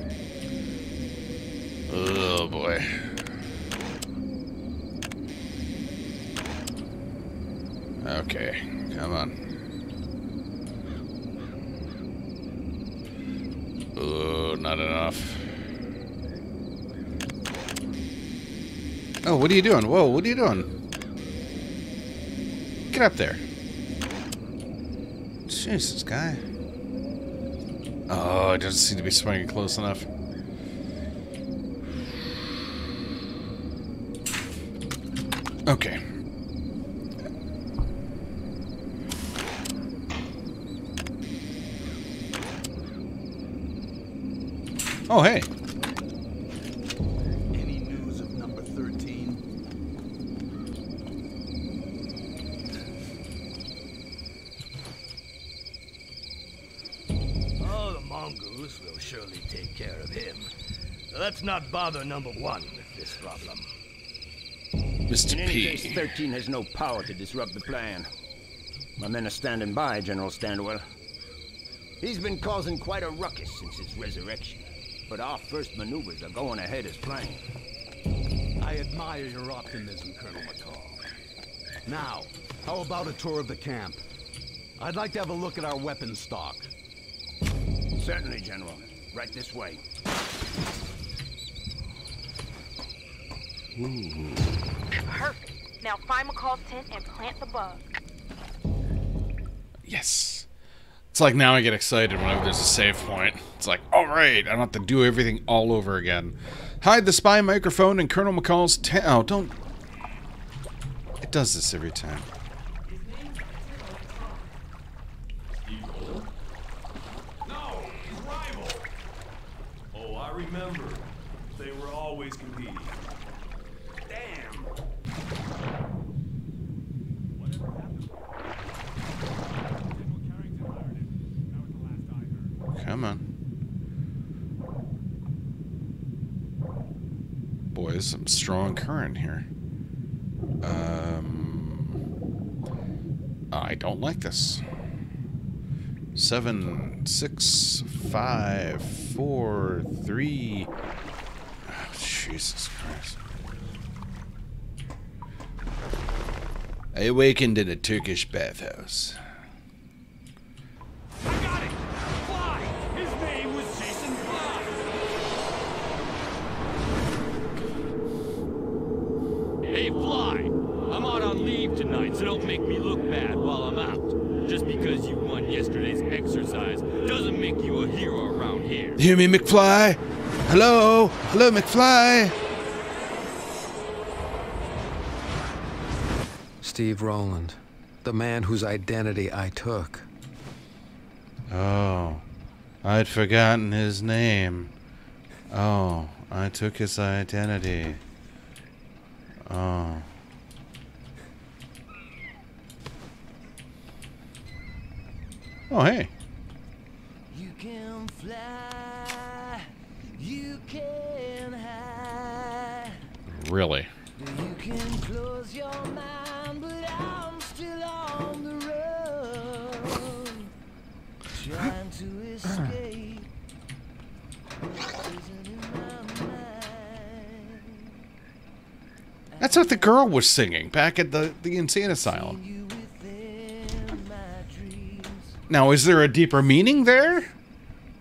Oh boy. Okay, come on. Oh, not enough. Oh, what are you doing? Whoa, what are you doing? Get up there. Jesus, guy. Oh, it doesn't seem to be swinging close enough. Okay. Oh, hey. Any news of number 13? Oh, the mongoose will surely take care of him. Let's not bother number one with this problem. Mr. In any P. case, 13 has no power to disrupt the plan. My men are standing by, General Standwell. He's been causing quite a ruckus since his resurrection. But our first maneuvers are going ahead as planned. I admire your optimism, Colonel McCall. Now, how about a tour of the camp? I'd like to have a look at our weapon stock. Certainly, General. Right this way. Perfect. Now find McCall's tent and plant the bug. Yes. It's like now I get excited whenever there's a save point. It's like, all right, I don't have to do everything all over again. Hide the spy microphone in Colonel McCall's tent. Oh, don't. It does this every time. No, his rival. Oh, I remember. They were always competing. Damn. Come on. Boy, there's some strong current here. Um, I don't like this. Seven, six, five, four, three. Oh, Jesus Christ. I awakened in a Turkish bathhouse. Hear me, McFly? Hello? Hello, McFly? Steve Rowland, the man whose identity I took. Oh, I'd forgotten his name. Oh, I took his identity. Oh. Oh, hey. My mind. That's what the girl was singing back at the, the insane asylum. Now, is there a deeper meaning there?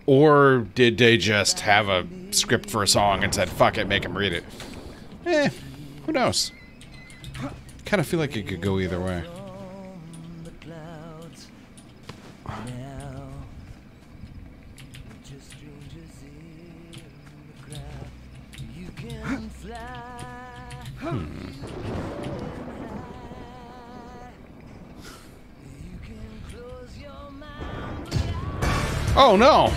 Or did they just have a script for a song and said, fuck it, make him read it? Eh, who knows? Kind of feel like it could go either way. Hmm. Oh no!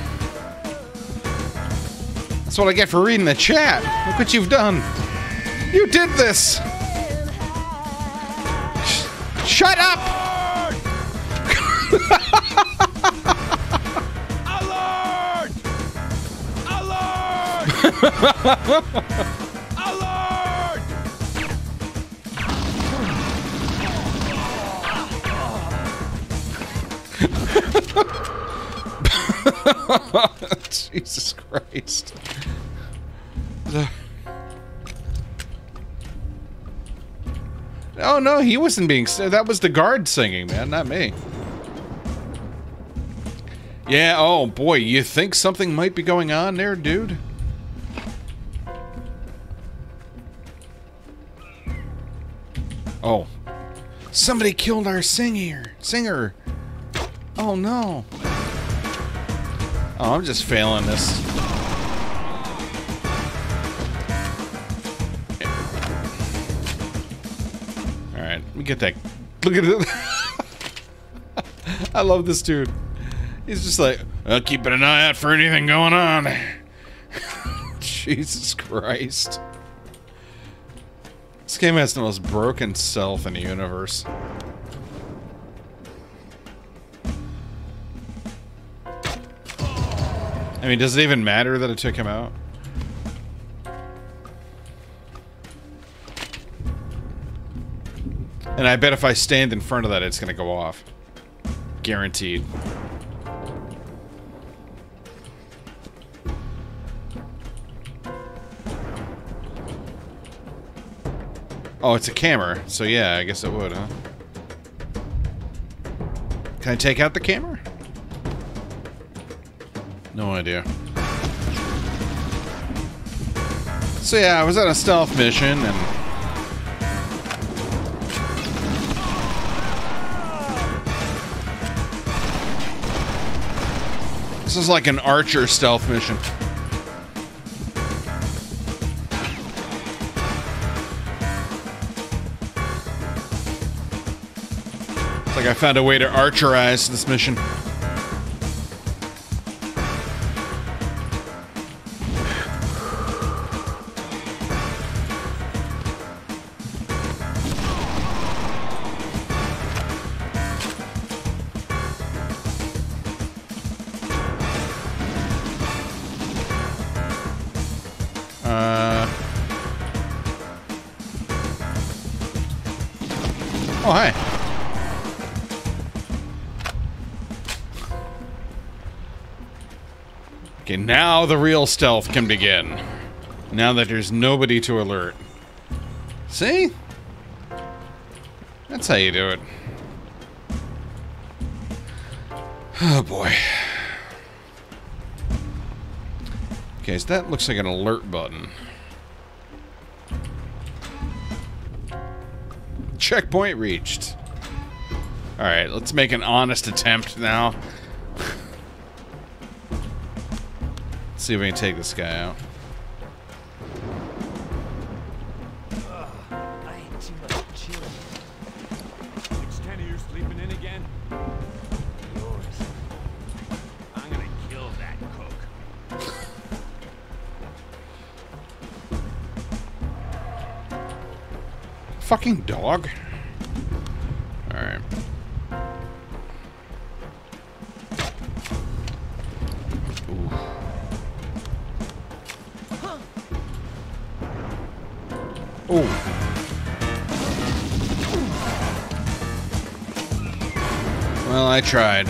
That's what I get for reading the chat. Look what you've done. You did this! Sh- Shut up! Alert! Alert! Alert! Jesus Christ. Oh no, he wasn't being. That was the guard singing, man, not me. Yeah. Oh boy, you think something might be going on there, dude? Oh, somebody killed our singer. Singer. Oh no. Oh, I'm just failing this. Get that. Look at it. *laughs* I love this dude. He's just like, well, keeping an eye out for anything going on. *laughs* Jesus Christ. This game has the most broken self in the universe. I mean, does it even matter that it took him out? And I bet if I stand in front of that, it's gonna go off. Guaranteed. Oh, it's a camera. So yeah, I guess it would, huh? Can I take out the camera? No idea. So yeah, I was on a stealth mission and This is like an archer stealth mission. It's like I found a way to archerize this mission. Now the real stealth can begin. Now that there's nobody to alert. See? That's how you do it. Oh boy. Okay, so that looks like an alert button. Checkpoint reached. Alright, let's make an honest attempt now. See if we can take this guy out. fucking ate tried.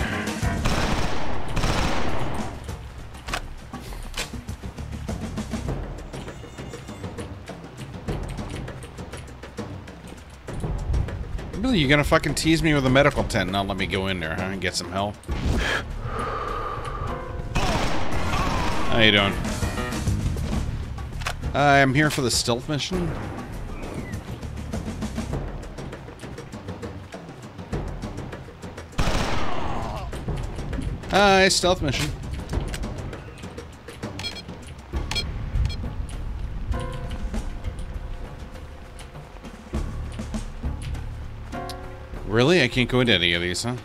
Really, you gonna fucking tease me with a medical tent and not let me go in there, huh? And get some help? How you doing? Uh, I'm here for the stealth mission. Hi, stealth mission. Really? I can't go into any of these, huh?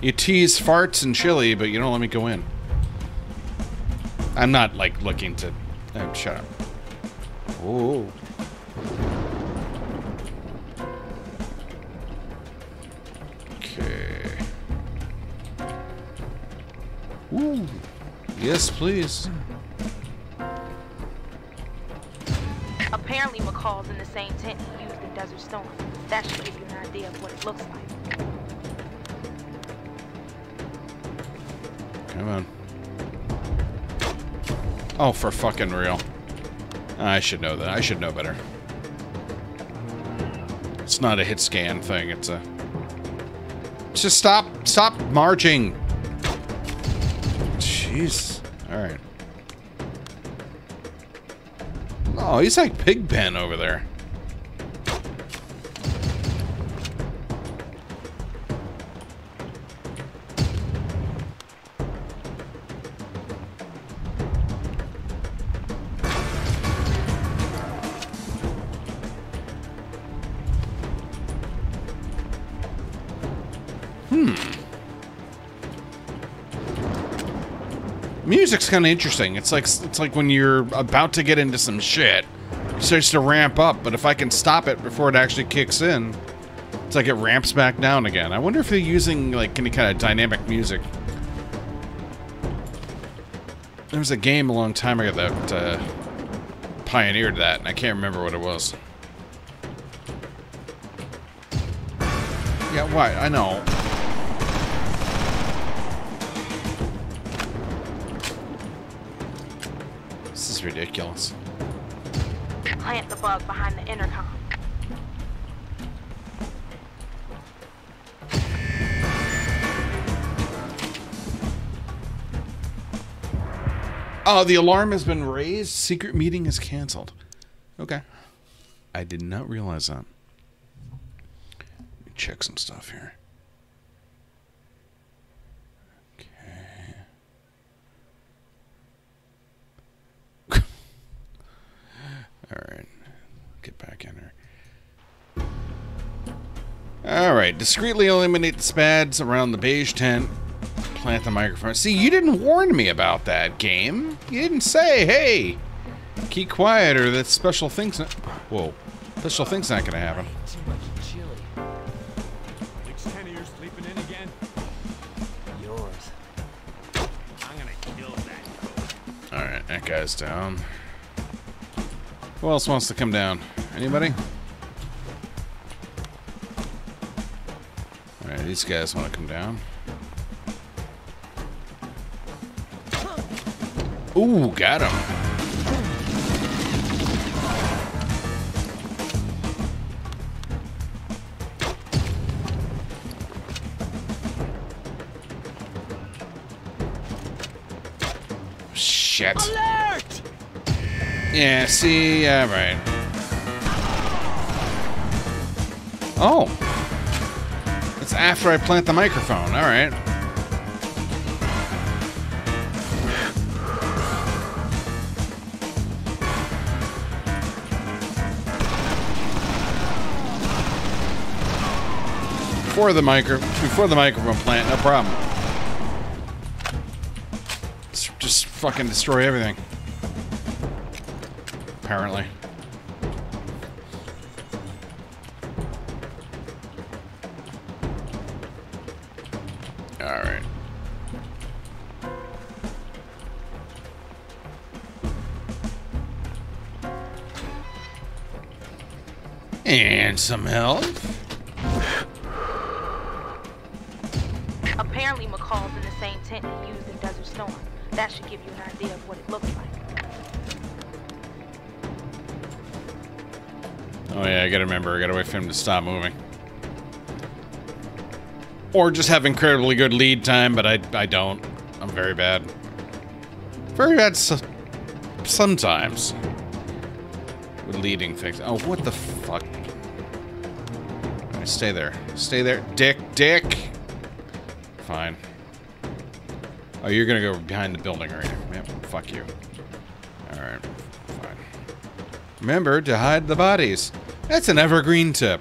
You tease farts and chili, but you don't let me go in. I'm not, like, looking to... Oh, shut up. Oh. Yes, please. Apparently McCall's in the same tent he used in Desert Storm. That should give you an idea of what it looks like. Come on. Oh, for fucking real. I should know that. I should know better. It's not a hit scan thing. It's a... Just stop. Stop marching. Jeez. Oh, he's like Pigpen over there. Music's kind of interesting. It's like it's like when you're about to get into some shit, it starts to ramp up. But if I can stop it before it actually kicks in, it's like it ramps back down again. I wonder if they're using like any kind of dynamic music. There was a game a long time ago that uh, pioneered that, and I can't remember what it was. Yeah, why? I know. Ridiculous. Plant the bug behind the intercom. Oh, the alarm has been raised. Secret meeting is canceled. Okay. I did not realize that. Let me check some stuff here. Okay. All right. Get back in here. All right. Discreetly eliminate the spads around the beige tent. Plant the microphone. See, you didn't warn me about that game. You didn't say, hey, keep quiet or that special thing's not... Whoa. Special thing's not going to happen. Too much chili. Thinks Kenny you're sleeping in again? Yours. I'm gonna kill that. All right, that guy's down. Who else wants to come down? Anybody? All right, these guys want to come down. Ooh, got him. Shit. Yeah, see, right. Oh. It's after I plant the microphone. All right. Before the micro, before the microphone plant, no problem. Just fucking destroy everything. Apparently. All right. And some help. Apparently McCall's in the same tent he used in Desert Storm. That should give you an idea of what it looks like. I gotta remember. I gotta wait for him to stop moving. Or just have incredibly good lead time, but I I don't. I'm very bad. Very bad so sometimes. With leading things. Oh, what the fuck? Alright, stay there. Stay there. Dick, dick! Fine. Oh, you're gonna go behind the building right. Yep, fuck you. Alright, fine. Remember to hide the bodies. That's an evergreen tip.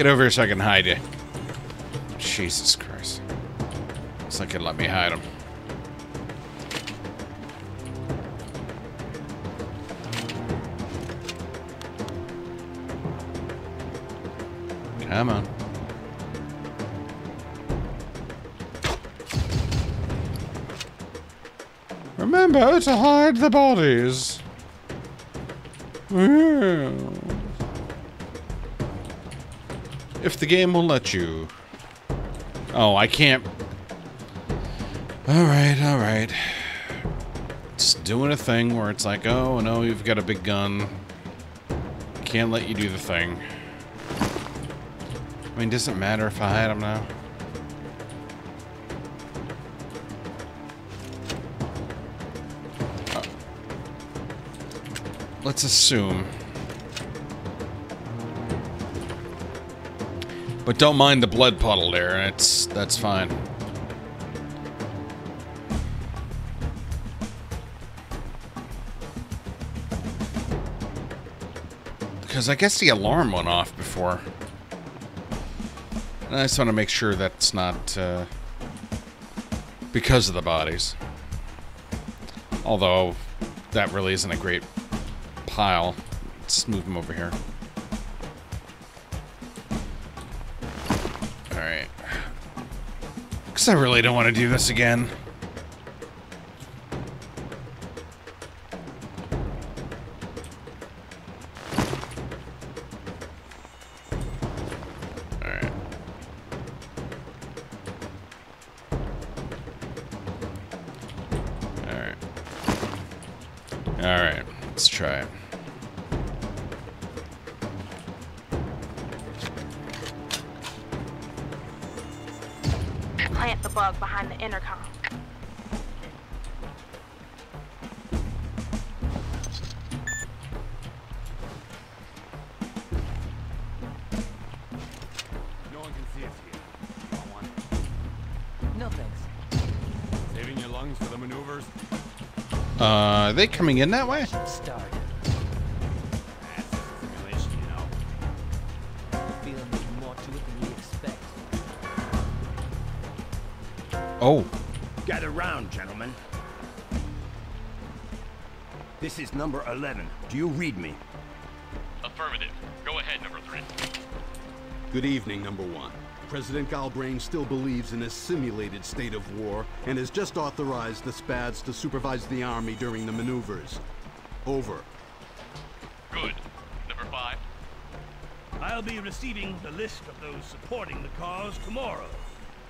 Get over here so I can hide you. Jesus Christ. Looks like it let me hide him. Come on. Remember to hide the bodies. Yeah. If the game will let you. Oh, I can't. Alright, alright. It's doing a thing where it's like, oh no, you've got a big gun. Can't let you do the thing. I mean, does it matter if I hide him now? Uh, let's assume. But don't mind the blood puddle there. It's that's fine. Because I guess the alarm went off before. And I just want to make sure that's not uh, because of the bodies. Although that really isn't a great pile. Let's move them over here. Because I really don't want to do this again. They coming in that way? Started. That's just a simulation, you know. Feeling there's more to it than we expect. Oh. Gather round, gentlemen. This is number 11. Do you read me? Affirmative. Go ahead, number three. Good evening, number one. President Galbrain still believes in a simulated state of war and has just authorized the SPADs to supervise the army during the maneuvers. Over. Good. Number five. I'll be receiving the list of those supporting the cause tomorrow.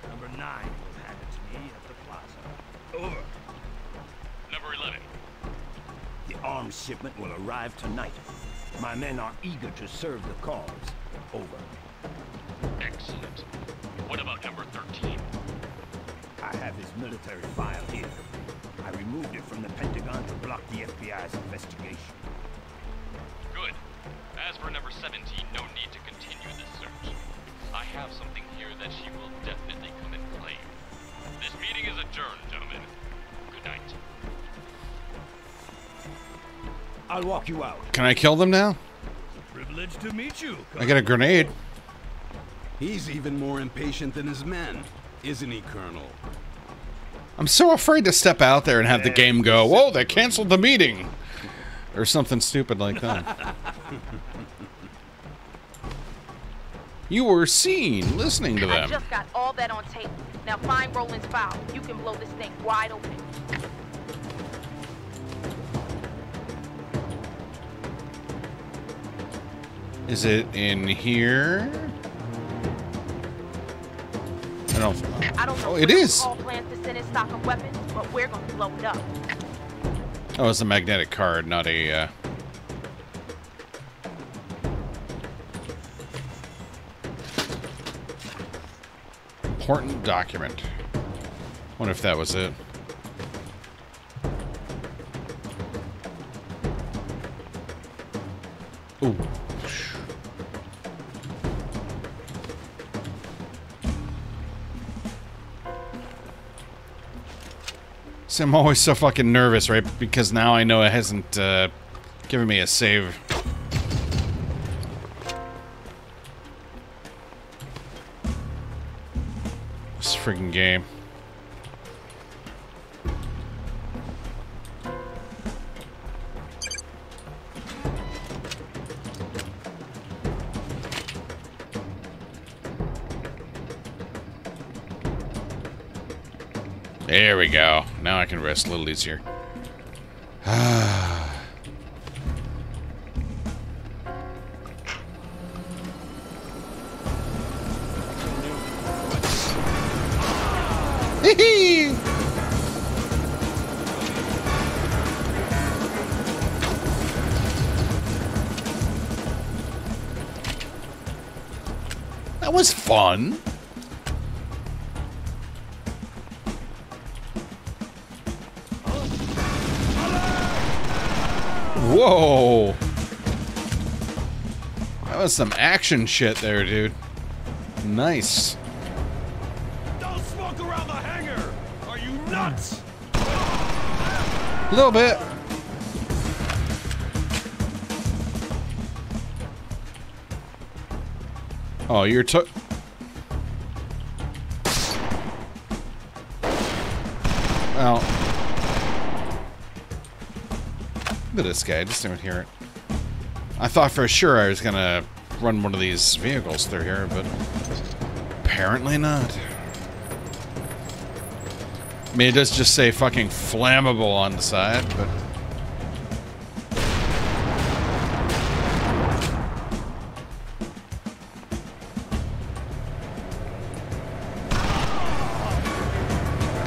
Number nine will hand it to me at the plaza. Over. Number 11. The arms shipment will arrive tonight. My men are eager to serve the cause. Over. military file here. I removed it from the Pentagon to block the FBI's investigation. Good. As for number 17, no need to continue this search. I have something here that she will definitely come and claim. This meeting is adjourned, gentlemen. Good night. I'll walk you out. Can I kill them now? Privilege to meet you. I get a grenade. He's even more impatient than his men, isn't he, Colonel? I'm so afraid to step out there and have the game go, whoa, they canceled the meeting. Or something stupid like that. you were seen listening to them. I just got all that on tape. Now find Rowland's file. You can blow this thing wide open. Is it in here? I don't. I don't know Oh, it is. Plans his stock of weapons, but we're gonna blow it up. Oh, it's a magnetic card, not a. Uh... Important document. Wonder if that was it. I'm always so fucking nervous, right? Because now I know it hasn't uh, given me a save. This freaking game. Rest a little easier. *sighs* That was fun. Whoa. That was some action shit there, dude. Nice. Don't smoke around the hangar! Are you nuts? A little bit. Oh, you're to- Well. This guy. I just don't hear it. I thought for sure I was gonna run one of these vehicles through here, but apparently not. I mean, it does just say fucking flammable on the side, but...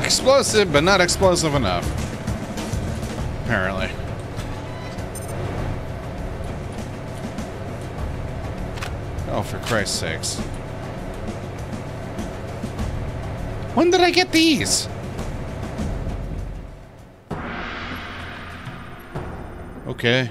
Explosive, but not explosive enough. Apparently. For Christ's sakes. When did I get these? Okay.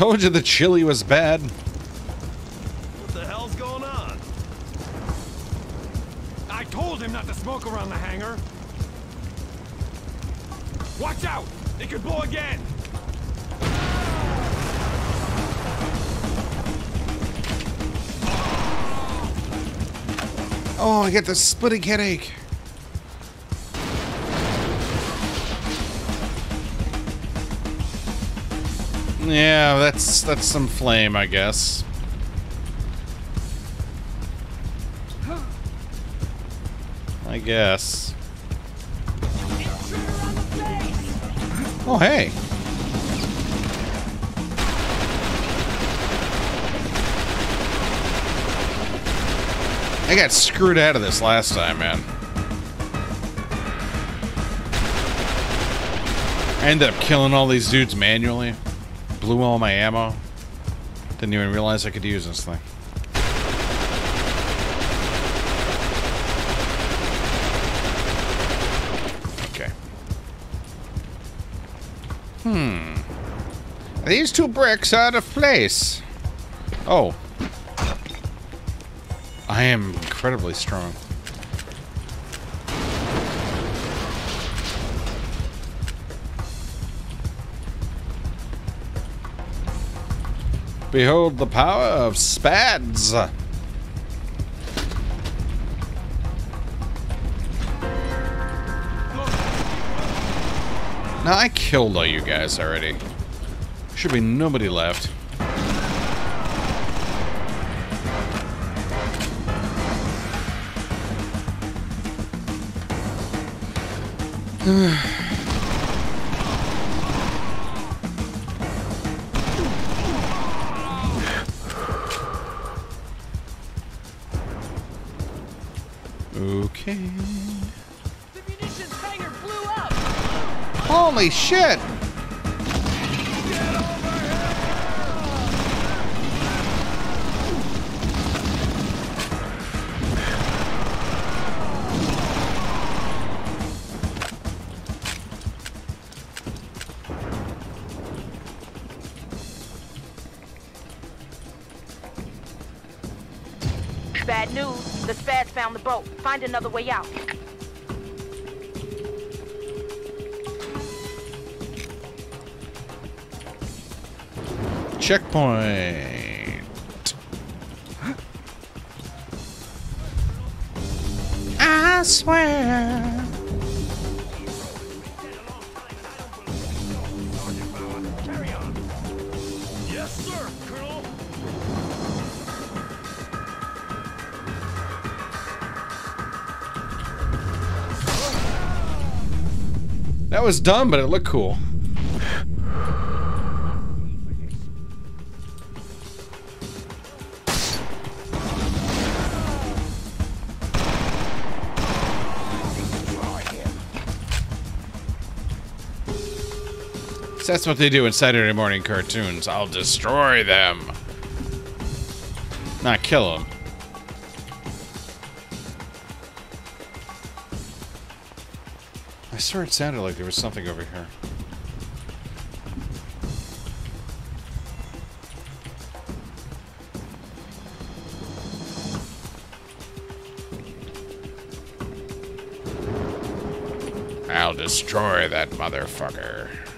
Told you the chili was bad. What the hell's going on? I told him not to smoke around the hangar. Watch out! It could blow again! Oh, I get the splitting headache. Yeah, that's that's some flame, I guess. I guess. Oh, hey. I got screwed out of this last time, man. I ended up killing all these dudes manually. Blew all my ammo. Didn't even realize I could use this thing. Okay. Hmm. These two bricks are out of place. Oh. I am incredibly strong. Behold the power of Spads. Now I killed all you guys already. Should be nobody left. *sighs* *sighs* Holy shit! Bad news. The Spads found the boat. Find another way out. Checkpoint. I swear. Yes, sir, Colonel. That was dumb, but it looked cool. That's what they do in Saturday morning cartoons. I'll destroy them. Not kill them. I swear it sounded like there was something over here. I'll destroy that motherfucker.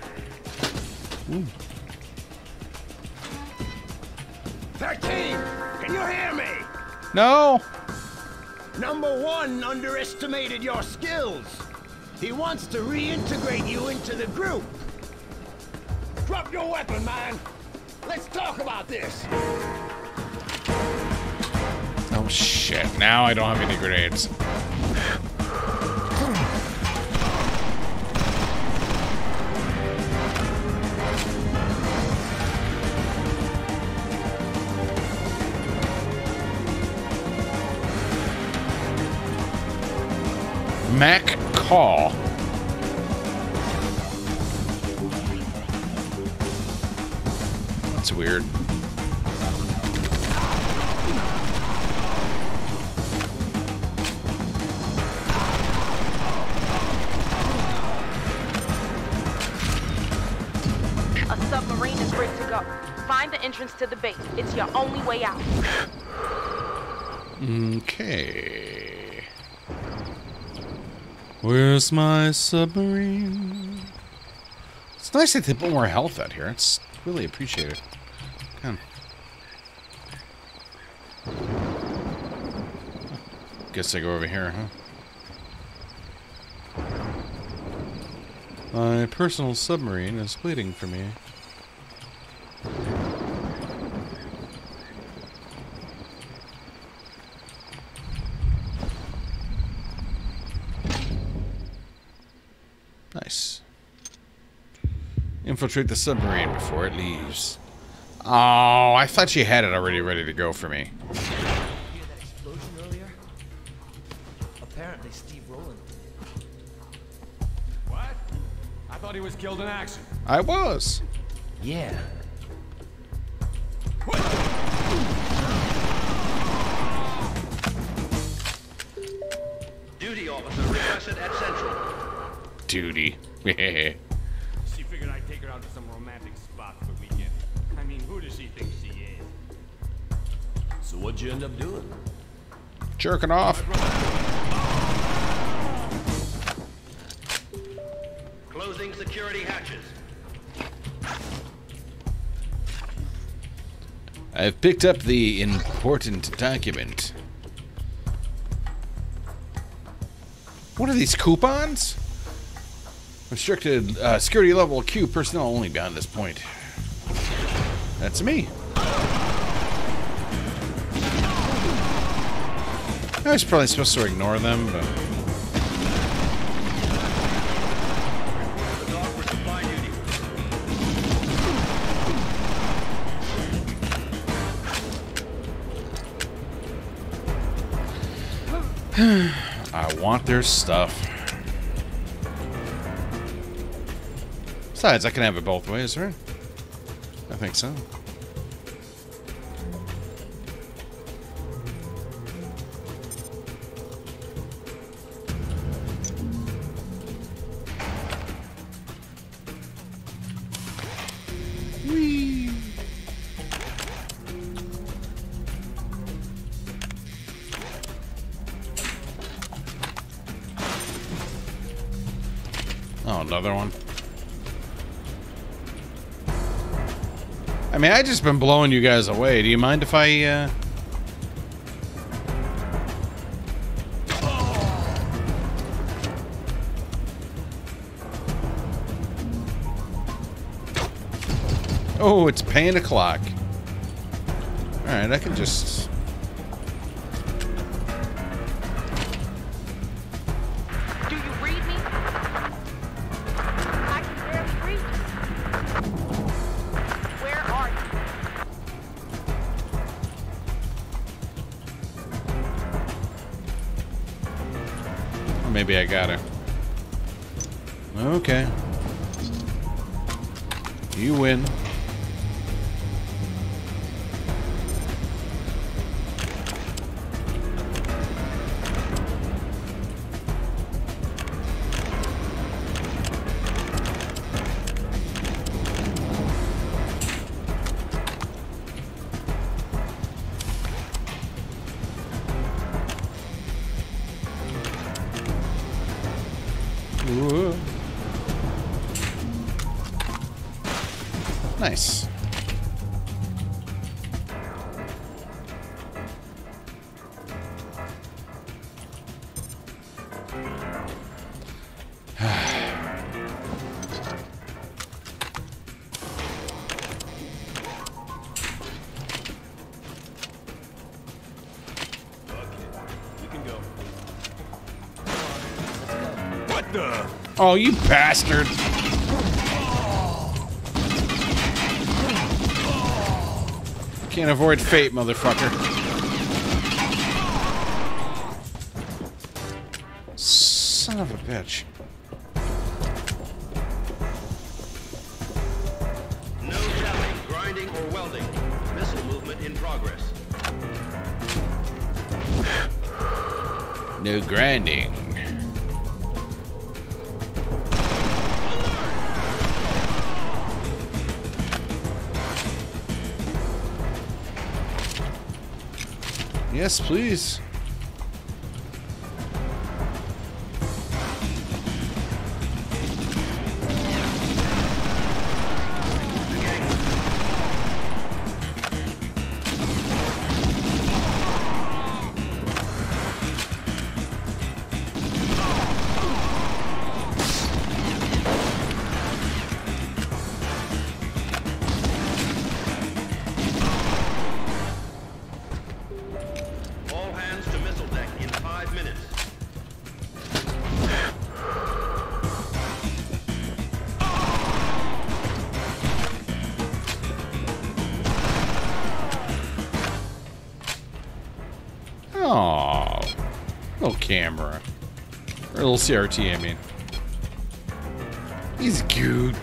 Ooh. 13! Can you hear me? No! Number one underestimated your skills. He wants to reintegrate you into the group. Drop your weapon, man. Let's talk about this. Oh shit, now I don't have any grenades. Mac Call. That's weird. A submarine is ready to go. Find the entrance to the base. It's your only way out. Okay. Where's my submarine? It's nice that they put more health out here. It's really appreciated. Come. Guess I go over here, huh? My personal submarine is waiting for me. infiltrate the submarine before it leaves. Oh, I thought she had it already ready to go for me. Apparently Steve Rowland. What? I thought he was killed in action. I was. Yeah. Duty officer requested at Central. Duty. *laughs* what'd you end up doing? Jerking off. Closing security hatches. I've picked up the important document. What are these coupons? Restricted uh, security level Q personnel only beyond this point. That's me. I was probably supposed to ignore them, but. *sighs* I want their stuff. Besides, I can have it both ways, right? I think so. Another one. I mean, I just been blowing you guys away. Do you mind if I, uh... Oh, it's pain o'clock. Alright, I can just... Oh, you bastard. Can't avoid fate, motherfucker. Son of a bitch. No jabbing, grinding, or welding. Missile movement in progress. *sighs* No grinding. Yes, please. Little CRT, I mean. He's cute.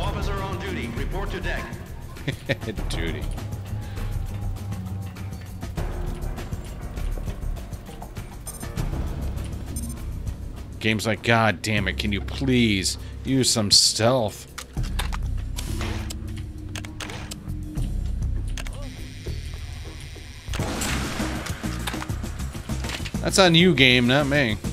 Officer on duty, report to deck. *laughs* Duty. game's like, God damn it, can you please use some stealth? That's on you, game, not me.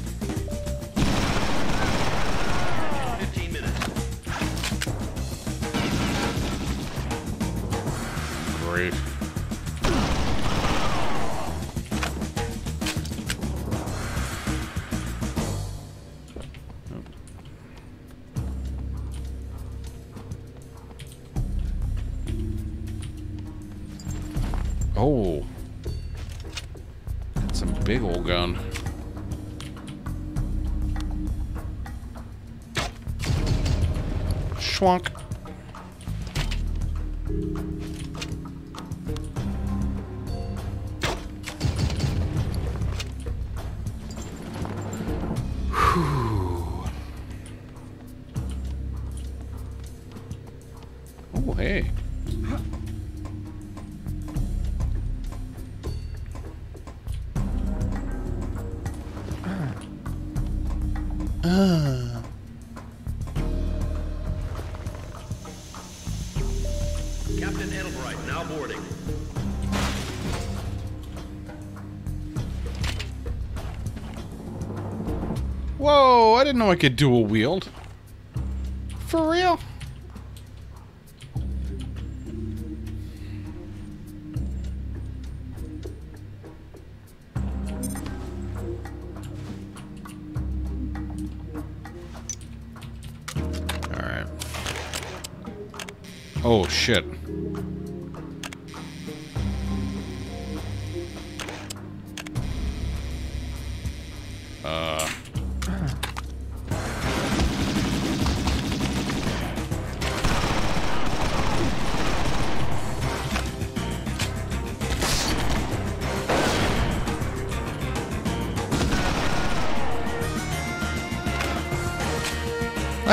Didn't know I could dual wield.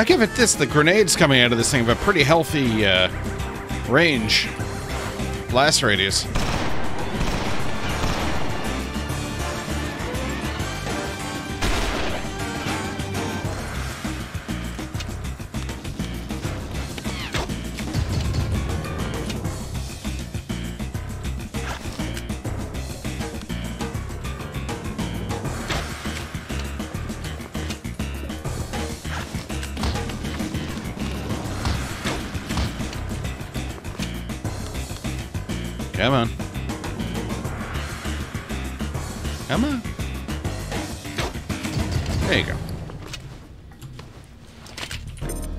I give it this, the grenades coming out of this thing have a pretty healthy uh, range. Blast radius. Come on. Come on. There you go.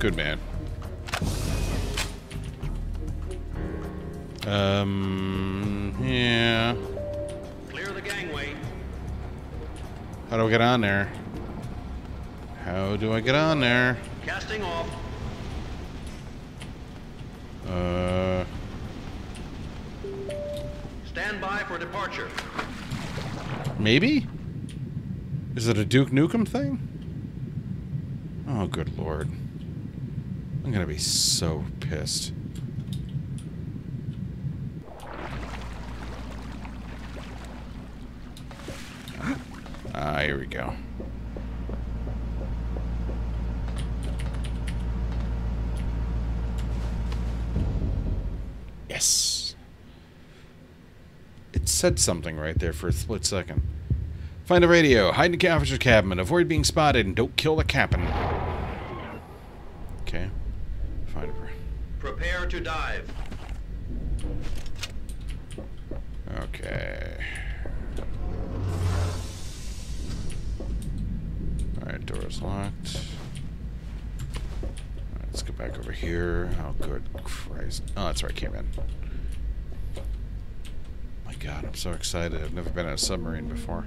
Good man. Um, yeah. Clear the gangway. How do I get on there? How do I get on there? Casting off. Maybe? Is it a Duke Nukem thing? Oh, good lord. I'm gonna be so pissed. Ah, here we go. Yes. It said something right there for a split second. Find a radio, hide in the officer's cabin, avoid being spotted, and don't kill the captain. Okay. Find a... Prepare to dive. Okay. Alright, door is locked. Let's go back over here. Oh, good Christ. Oh, that's where I came in. God, I'm so excited. I've never been in a submarine before.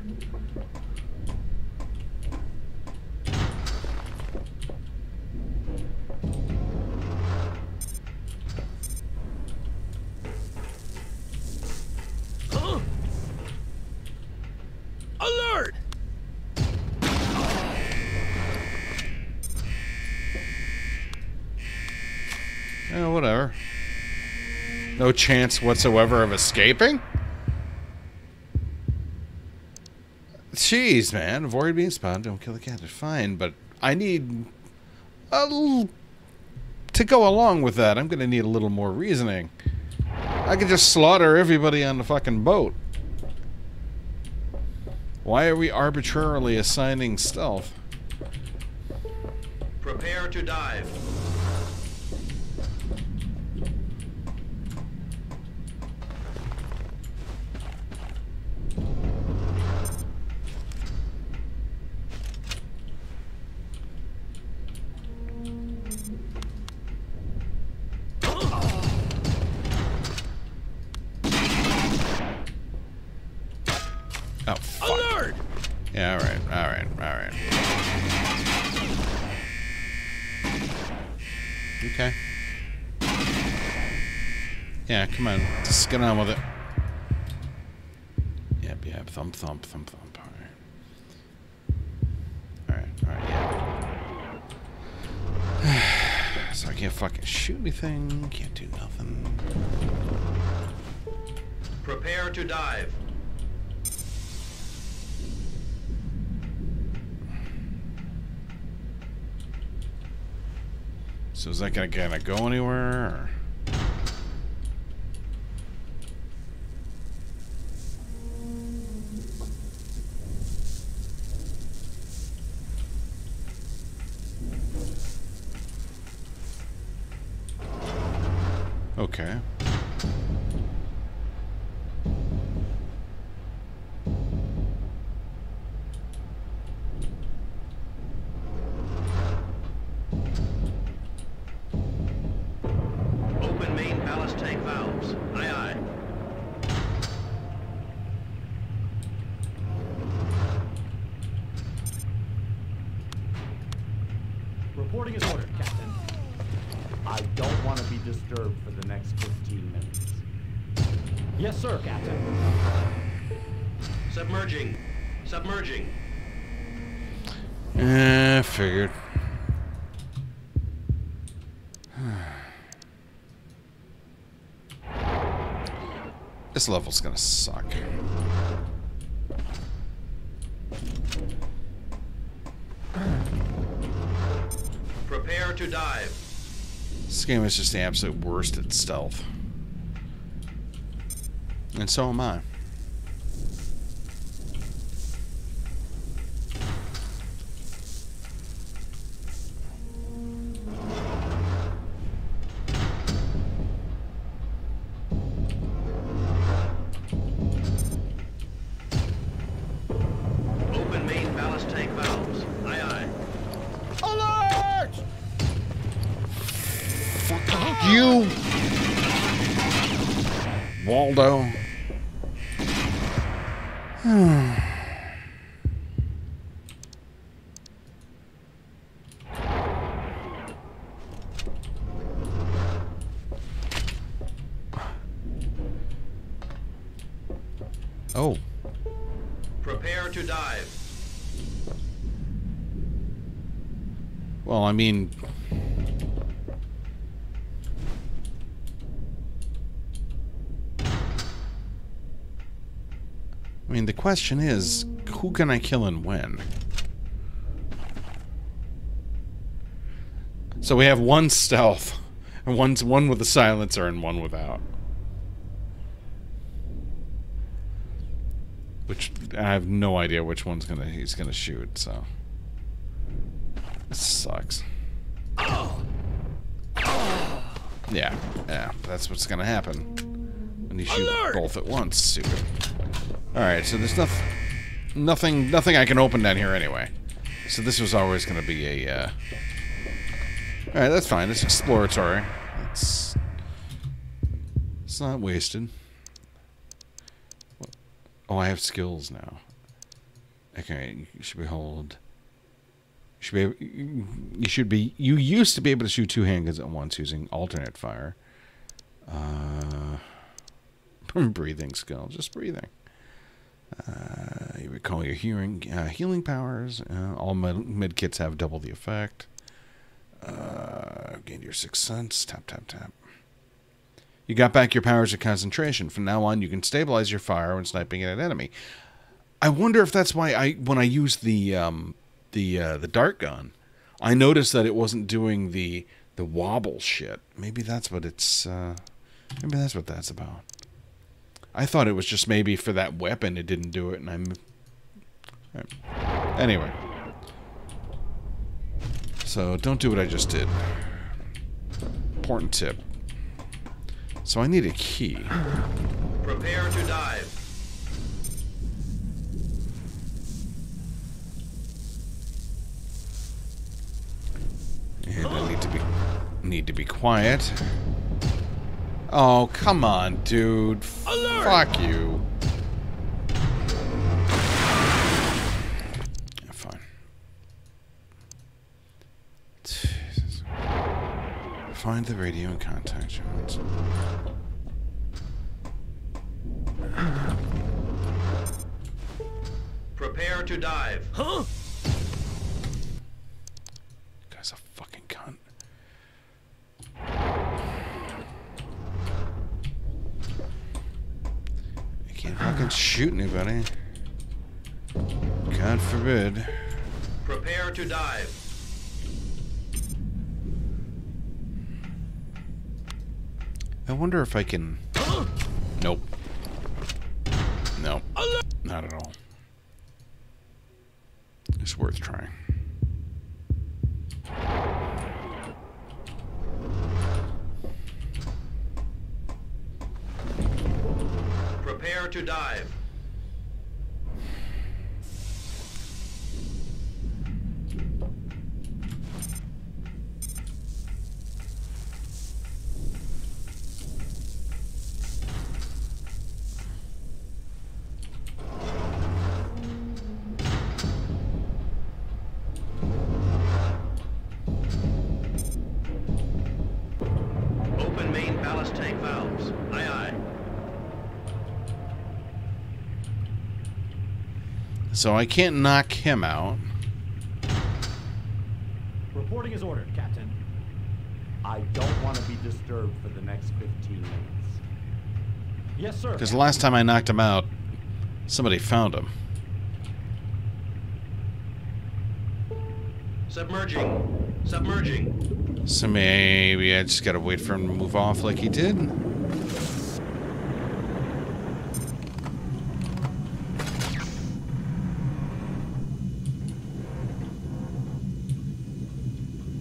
Alert! Yeah, whatever. No chance whatsoever of escaping? Jeez, man. Avoid being spotted. Don't kill the cat. It's fine, but I need a l- to go along with that. I'm gonna need a little more reasoning. I could just slaughter everybody on the fucking boat. Why are we arbitrarily assigning stealth? Prepare to dive. Yeah, come on. Just get on with it. Yep, yep. Thump, thump, thump, thump. Alright. Alright, alright, yeah. *sighs* so I can't fucking shoot anything. Can't do nothing. Prepare to dive. So is that gonna kinda go anywhere? Or? Okay. This level's gonna suck. Prepare to dive. This game is just the absolute worst at stealth. And so am I. Waldo. Hmm. oh. Prepare to dive. Well, I mean... I mean, the question is, who can I kill and when? So we have one stealth, and one's one with a silencer and one without. Which I have no idea which one's gonna he's gonna shoot. So this sucks. Yeah, yeah, that's what's gonna happen when you shoot both at once. Stupid. All right, so there's nothing, nothing, nothing I can open down here anyway. So this was always gonna be a. Uh... All right, that's fine. It's exploratory. It's it's not wasted. Oh, I have skills now. Okay, you should be hold. You should be. You should be. You used to be able to shoot two handguns at once using alternate fire. Uh, *laughs* breathing skill, just breathing. Uh, you recall your hearing, uh, healing powers. Uh, all med, med kits have double the effect. Uh, gained your sixth sense. Tap tap tap. You got back your powers of concentration. From now on, you can stabilize your fire when sniping at an enemy. I wonder if that's why I when I used the um, the uh, the dart gun, I noticed that it wasn't doing the the wobble shit. Maybe that's what it's. Uh, maybe that's what that's about. I thought it was just maybe for that weapon it didn't do it, and I'm. Anyway. So don't do what I just did. Important tip. So I need a key. Prepare to dive. And I need to be need to be quiet. Oh, come on, dude. Fuck you. Yeah, fine. Jesus. Find the radio and contact Jones. Prepare to dive. Huh? Guy's a fucking cunt. I can't fucking shoot anybody. God forbid. Prepare to dive. I wonder if I can. Nope. No. Not at all. It's worth trying. Prepare to dive. So I can't knock him out. Reporting is ordered, Captain. I don't want to be disturbed for the next 15 minutes. Yes, sir. Because the last time I knocked him out, somebody found him. Submerging. Submerging. So maybe I just gotta wait for him to move off like he did.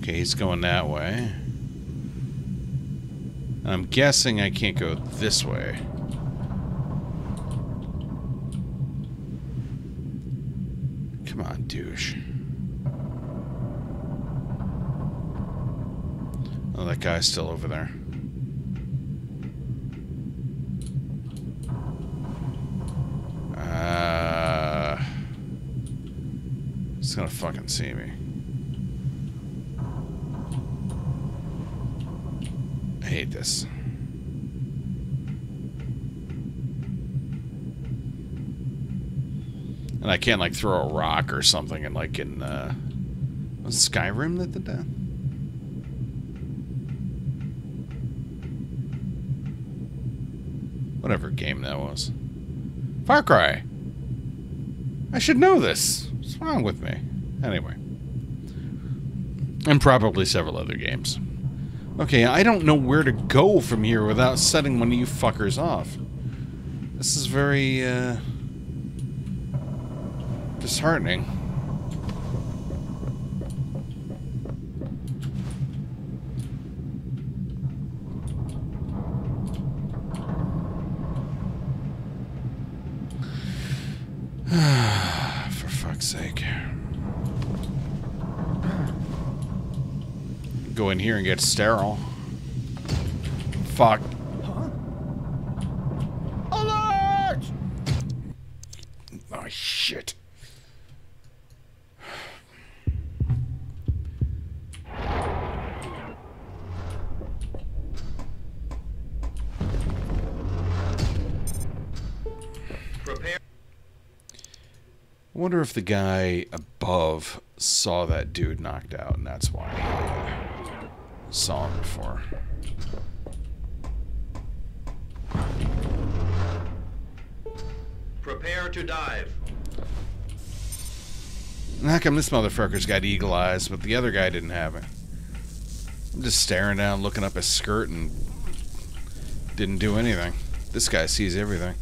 Okay, he's going that way. I'm guessing I can't go this way. Come on, douche. Oh, that guy's still over there. Uh, he's gonna fucking see me. I hate this. And I can't like throw a rock or something and like in uh Skyrim that did that? Whatever game that was. Far Cry. I should know this. What's wrong with me? Anyway. And probably several other games. Okay, I don't know where to go from here without setting one of you fuckers off. This is very, uh... disheartening. For fuck's sake. Go in here and get sterile. Fuck. Alert! Oh, shit. I wonder if the guy above saw that dude knocked out, and that's why saw him before. Prepare to dive. How come this motherfucker's got eagle eyes, but the other guy didn't have it? I'm just staring down, looking up his skirt, and didn't do anything. This guy sees everything.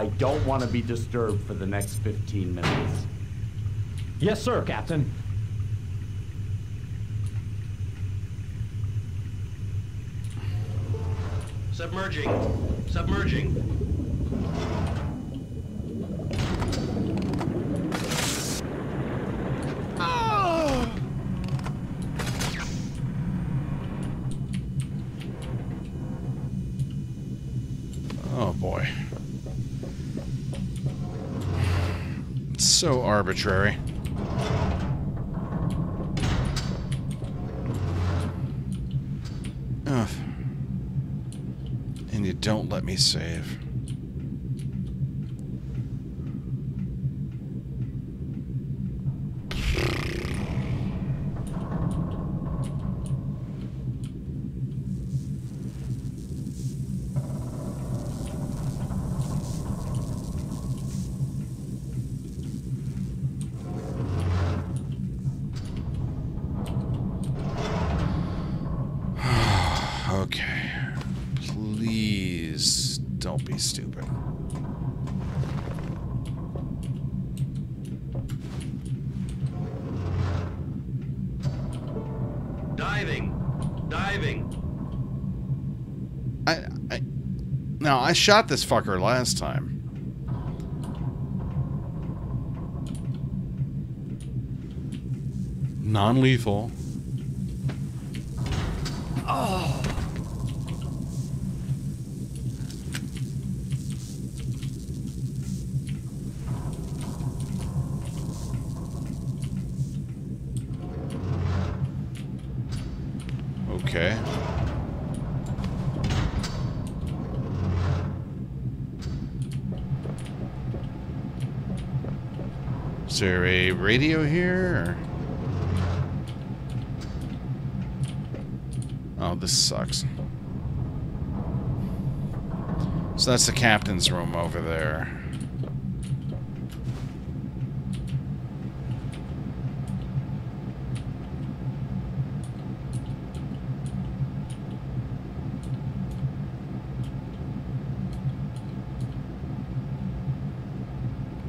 I don't want to be disturbed for the next 15 minutes. Yes, sir, Captain. Submerging. Submerging. Oh boy. It's so arbitrary. Ugh. And you don't let me save. okay. Please don't be stupid. Diving. Diving. I, I now I shot this fucker last time. Non-lethal. Oh. Okay. Is there a radio here? Oh, this sucks. So that's the captain's room over there.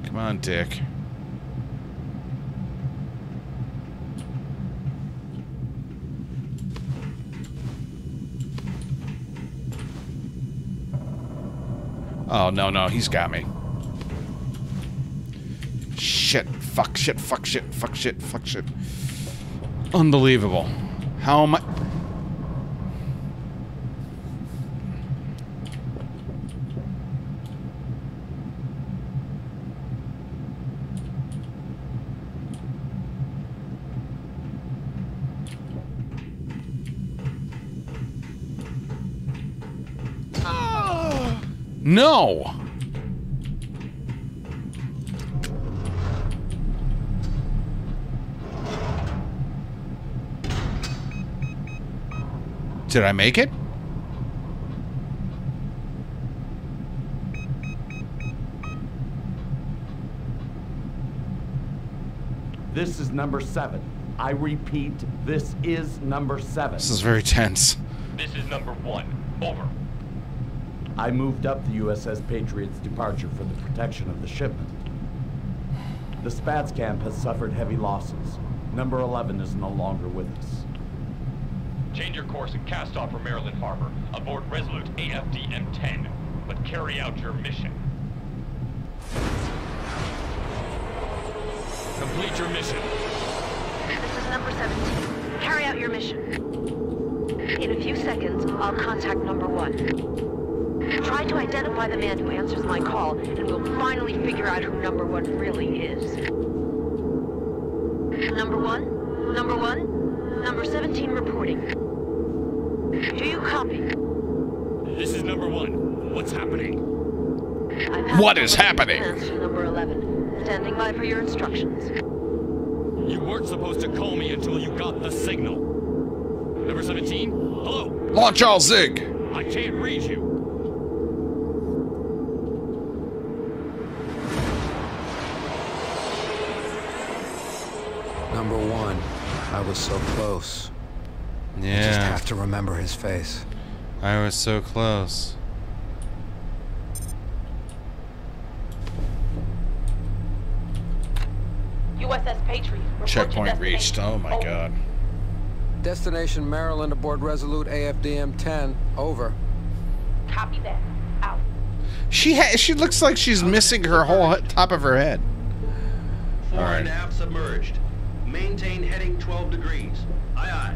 Come on, Dick. Oh, no, no, he's got me. Shit, fuck, shit, fuck, shit, fuck, shit, fuck, shit. Unbelievable. How am I... No! Did I make it? This is number seven. I repeat, this is number seven. This is very tense. This is number one. Over. I moved up the USS Patriot's departure for the protection of the shipment. The Spads camp has suffered heavy losses. Number 11 is no longer with us. Change your course and cast off for Maryland Harbor aboard Resolute AFD M10. But carry out your mission. Complete your mission. This is number 17. Carry out your mission. In a few seconds, I'll contact number one. Try to identify the man who answers my call, and we'll finally figure out who number one really is. Number one? Number one? Number 17 reporting. Do you copy? This is number one. What's happening? What is happening? Plans number 11. Standing by for your instructions. You weren't supposed to call me until you got the signal. Number 17? Hello? Launch all Zig! I can't read you. Was so close. Yeah. I just have to remember his face. I was so close. USS Patriot. report to Checkpoint reached. Oh my Over. god. Destination Maryland aboard Resolute AFDM-10. Over. Copy that. Out. She ha she looks like she's missing her whole he- top of her head. Fore All right. and aft submerged. Maintain heading 12 degrees. Aye aye.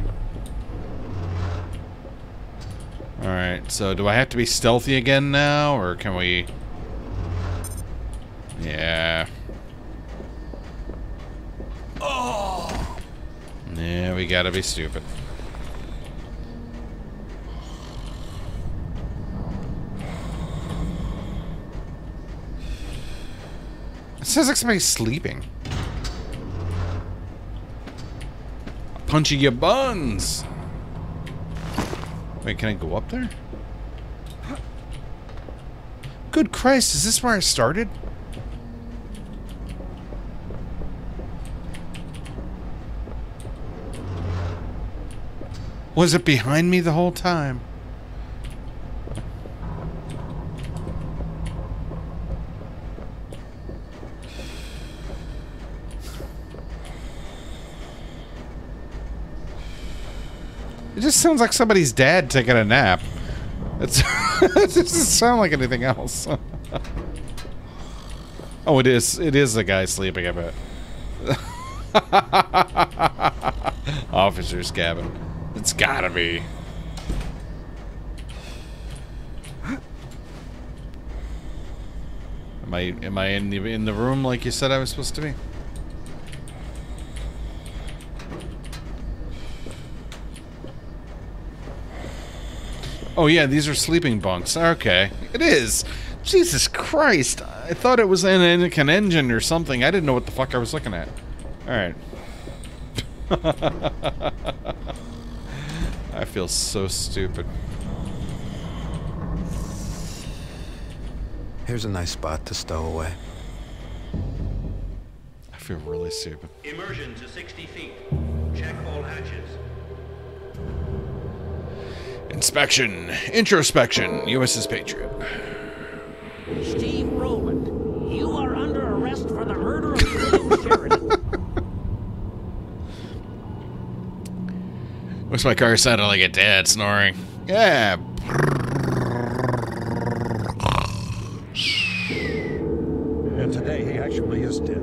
All right. So do I have to be stealthy again now, or can we? Yeah. Oh! Yeah, we gotta be stupid. It sounds like somebody's sleeping. Punching your buns. Wait, can I go up there? Good Christ, is this where I started? Was it behind me the whole time? Just sounds like somebody's dad taking a nap. It's, *laughs* it doesn't sound like anything else. *laughs* oh, it is. It is the guy sleeping, I bet. *laughs* Officer's cabin. It's gotta be. Am I am I in the in the room like you said I was supposed to be? Oh yeah, these are sleeping bunks. Okay, it is. Jesus Christ! I thought it was an Anakin engine or something. I didn't know what the fuck I was looking at. All right. *laughs* I feel so stupid. Here's a nice spot to stow away. I feel really stupid. Immersion to 60 feet. Check all hatches. Inspection, introspection, USS Patriot. Steve Rowland, you are under arrest for the murder of William Sheridan. Wish my car sounded like a dad snoring. Yeah. And today he actually is dead.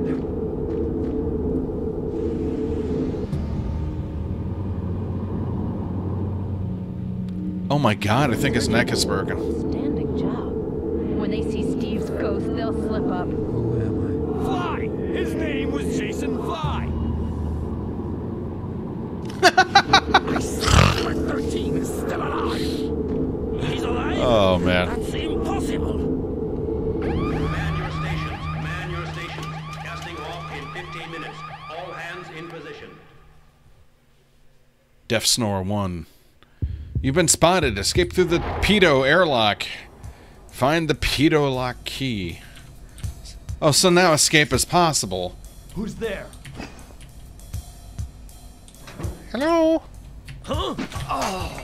Oh my god, I think his neck is broken. Standing job. When they see Steve's ghost, they'll slip up. Fly! His name was Jason Fly! *laughs* I see 13 is still alive. He's alive? Oh man. That's impossible. Man your stations. Man your stations. Casting off in 15 minutes. All hands in position. Death Snore 1. You've been spotted. Escape through the pedo airlock. Find the pedo lock key. Oh, so now escape is possible. Who's there? Hello? Huh? Oh.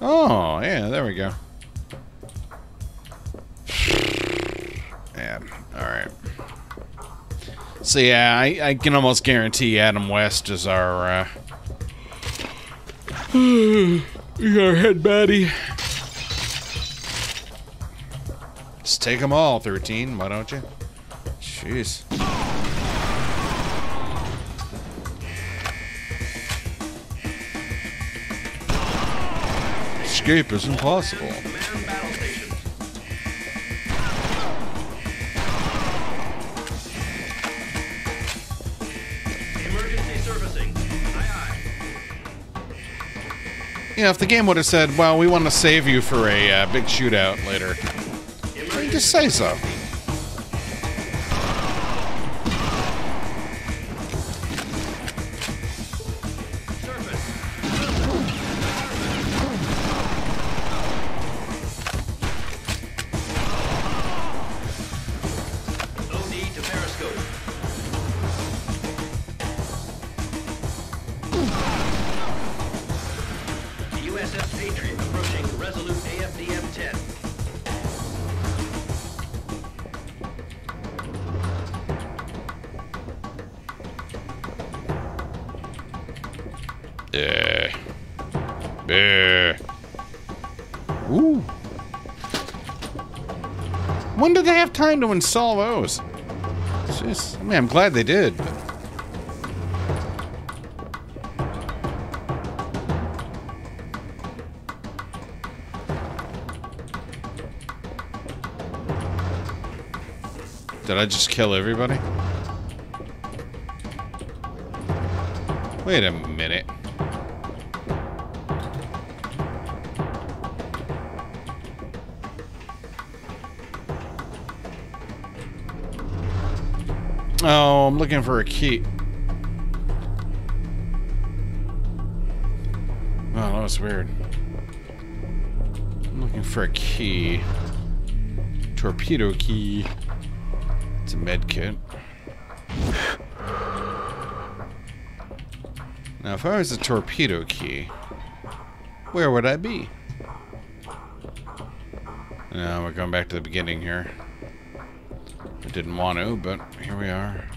Oh, yeah, there we go. *sighs* Yeah, alright. So yeah, I, I can almost guarantee Adam West is our, uh... our head baddie. Just take them all, 13, why don't you? Jeez. Escape is impossible. You know, if the game would have said, well, we want to save you for a uh, big shootout later, just say so. Time to install those? Jeez. I mean, I'm glad they did. But... Did I just kill everybody? Wait a minute. Looking for a key. Oh, that was weird. I'm looking for a key. Torpedo key. It's a med kit. Now, if I was a torpedo key, where would I be? Now we're going back to the beginning here. I didn't want to, but here we are.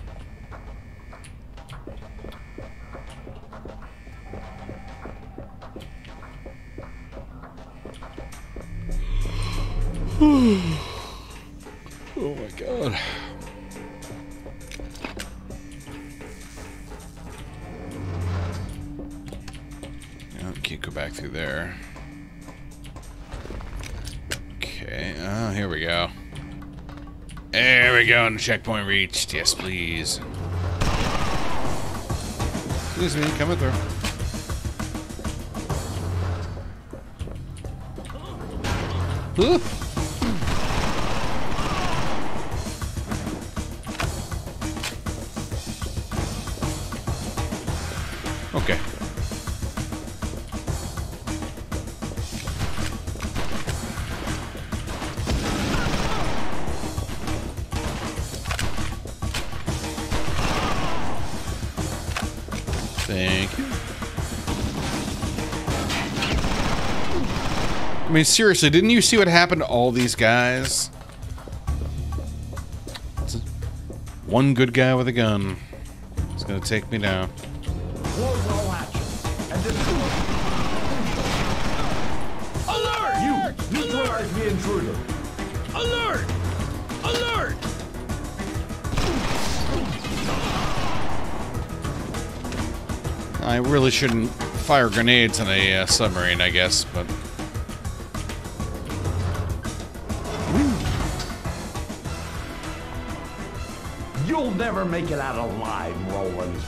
And checkpoint reached. Yes, please. Excuse me, coming through. Ooh. Mean, seriously, didn't you see what happened to all these guys? It's One good guy with a gun is gonna take me down. Close all action. And destroy. Alert! You! Neutralize the intruder! Alert! Alert! I really shouldn't fire grenades in a uh, submarine, I guess, but You'll never make it out alive, Rowland.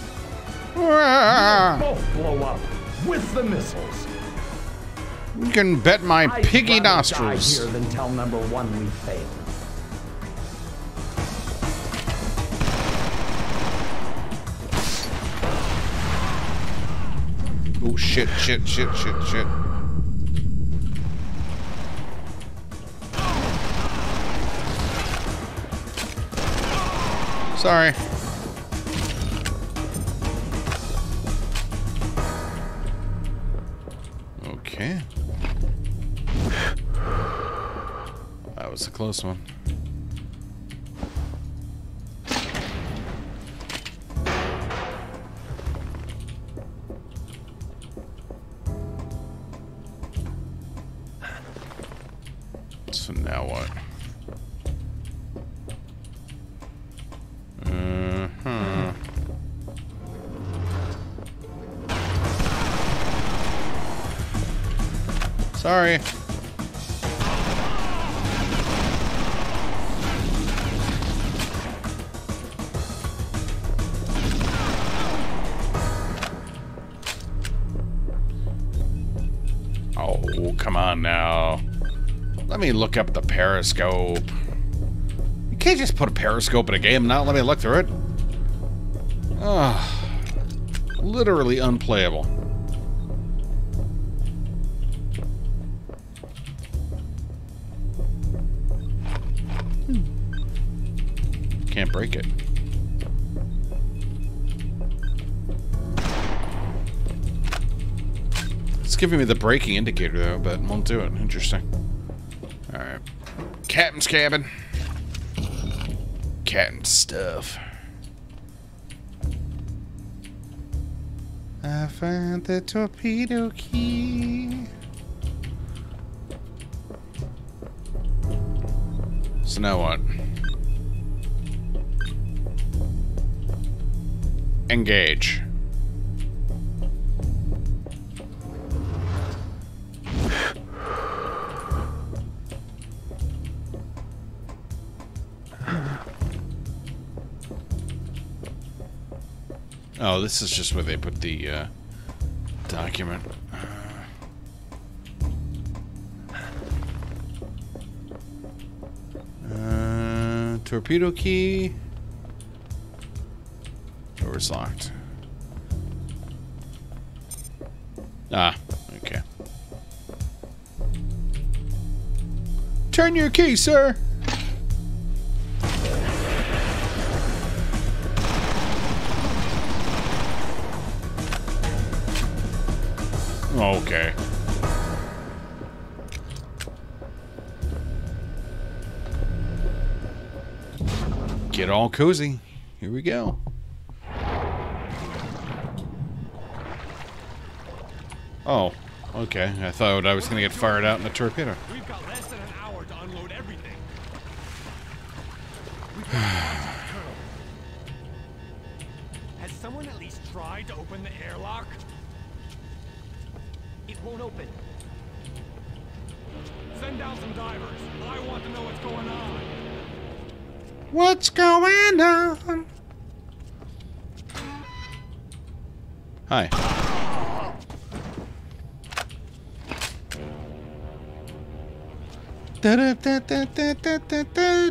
Ah. Both blow up with the missiles. you can bet my I'd piggy rather die nostrils. here than tell number one we failed. Oh shit, shit, shit, shit, shit. Sorry. Okay. That was a close one. Sorry. Oh, come on now. Let me look up the periscope. You can't just put a periscope in a game and not let me look through it. Ah, literally unplayable. Giving me the braking indicator though, but won't do it. Interesting. Alright. Captain's cabin. Captain stuff. I found the torpedo key. So now what? Engage. Oh, this is just where they put the uh, document. Uh, torpedo key. Door's locked. Ah, okay. Turn your key, sir. All cozy. Here we go. Oh, okay. I thought I was going to get fired out in a torpedo.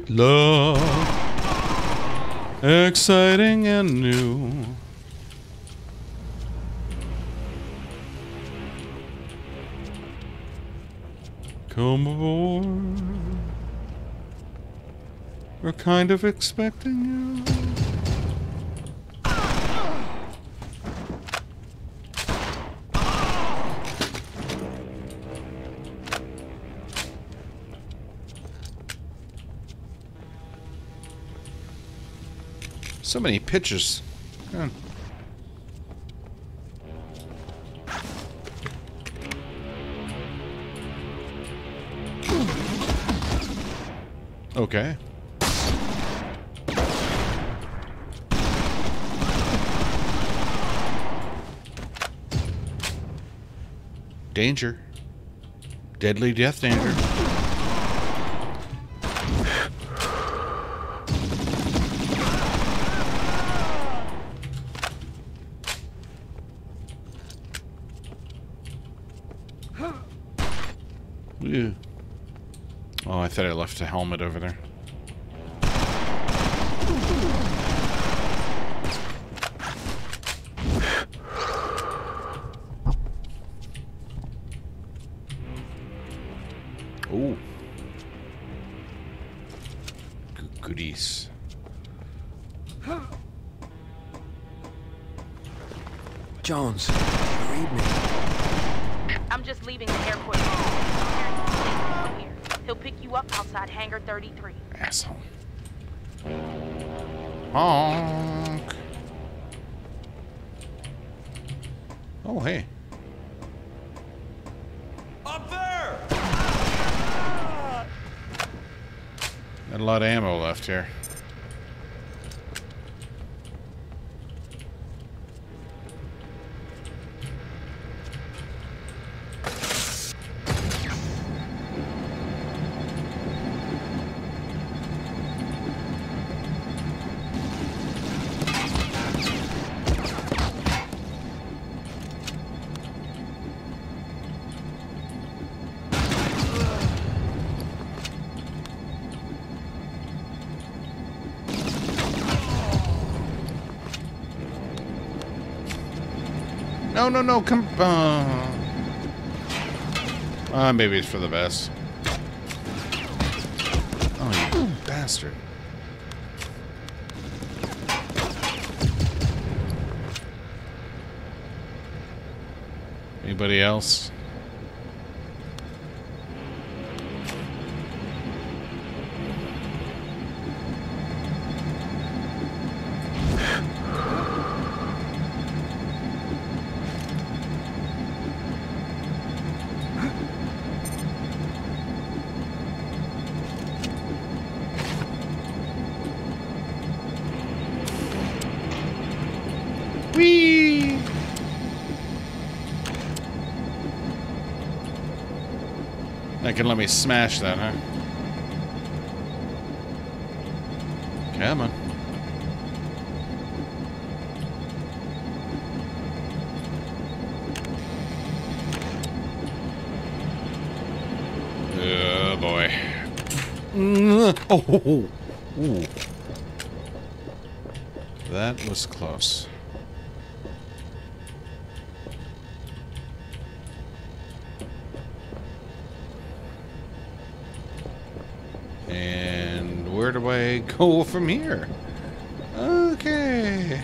Love. Exciting and new. Come aboard. We're kind of expecting you. So many pictures. Yeah. Okay. Danger. Deadly death danger. Ew. Oh, I thought I left a helmet over there. No, no, no, come... Uh, uh, maybe it's for the best. Oh, you bastard. Anybody else? That can let me smash that, huh? Come on. Oh boy. Mm, Oh, Ooh. That was close. *laughs* go from here? Okay.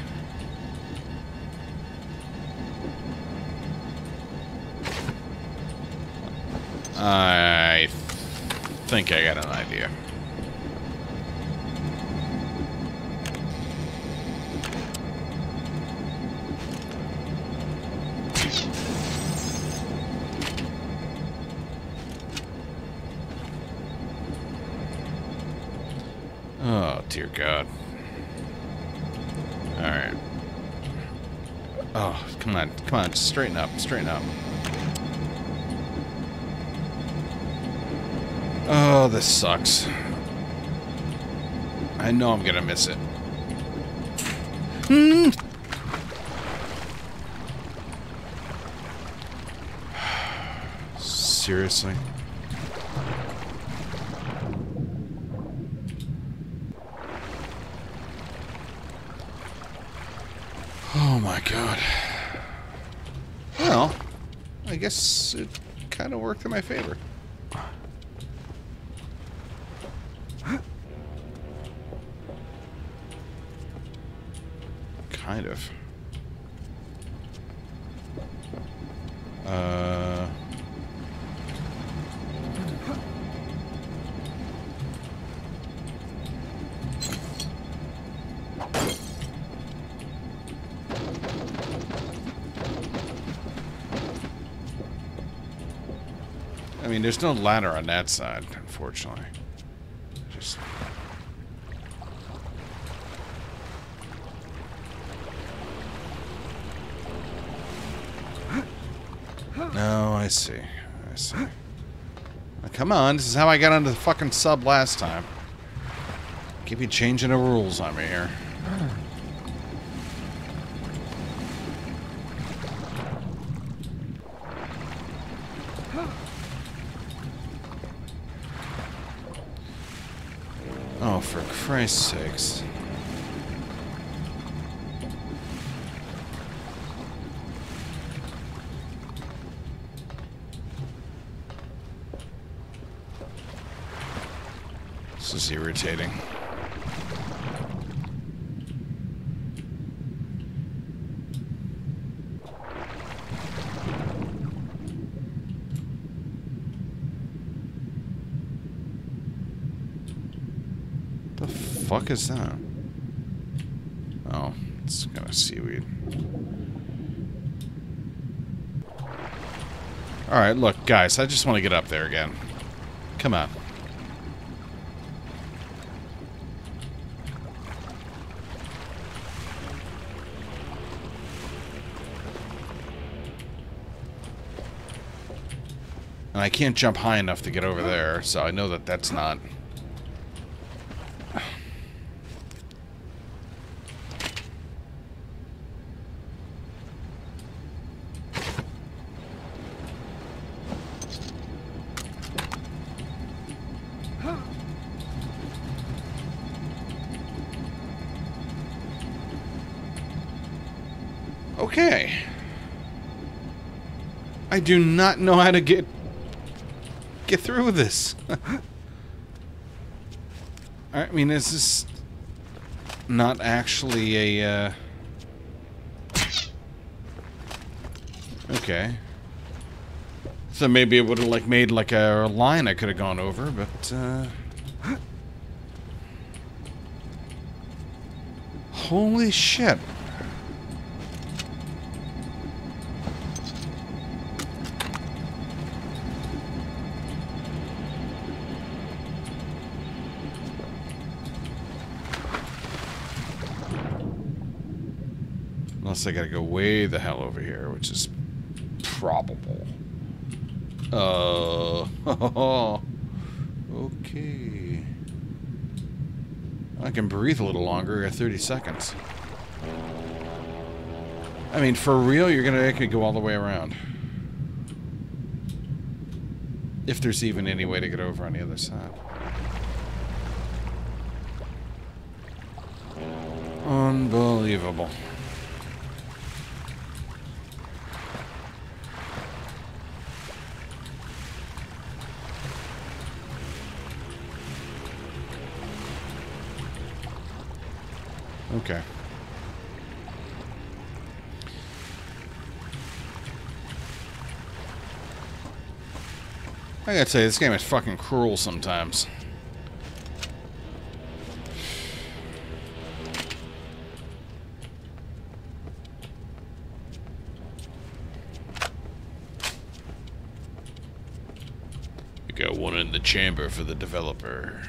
I think I got an idea. God. Alright. Oh, come on. Come on. Straighten up. Straighten up. Oh, this sucks. I know I'm gonna miss it. Hmm. *sighs* Seriously? Oh my god. Well, I guess it kind of worked in my favor. Mean, there's no ladder on that side, unfortunately. Just... No, I see. I see. Now, come on, this is how I got onto the fucking sub last time. Keep you changing the rules on me here. This is irritating. The fuck is that? Oh, it's kind of seaweed. Alright, look, guys, I just want to get up there again. Come on. And I can't jump high enough to get over there, so I know that that's not... Okay. I do not know how to get get through this. *laughs* I mean, is this not actually a, uh... Okay. So maybe it would have, like, made, like, a line I could have gone over, but, uh... Holy shit. Unless I gotta go way the hell over here, which is probable. Uh, *laughs* okay. I can breathe a little longer at 30 seconds. I mean, for real, you're gonna actually go all the way around. If there's even any way to get over on the other side. Unbelievable. I gotta say, this game is fucking cruel sometimes. We got one in the chamber for the developer.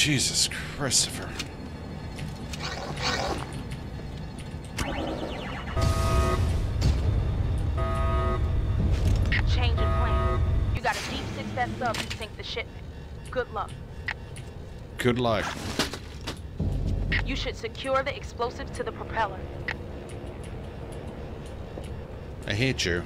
Jesus Christopher. Change in plan. You got a deep six sub to sink the shipment. Good luck. Good luck. You should secure the explosives to the propeller. I hate you.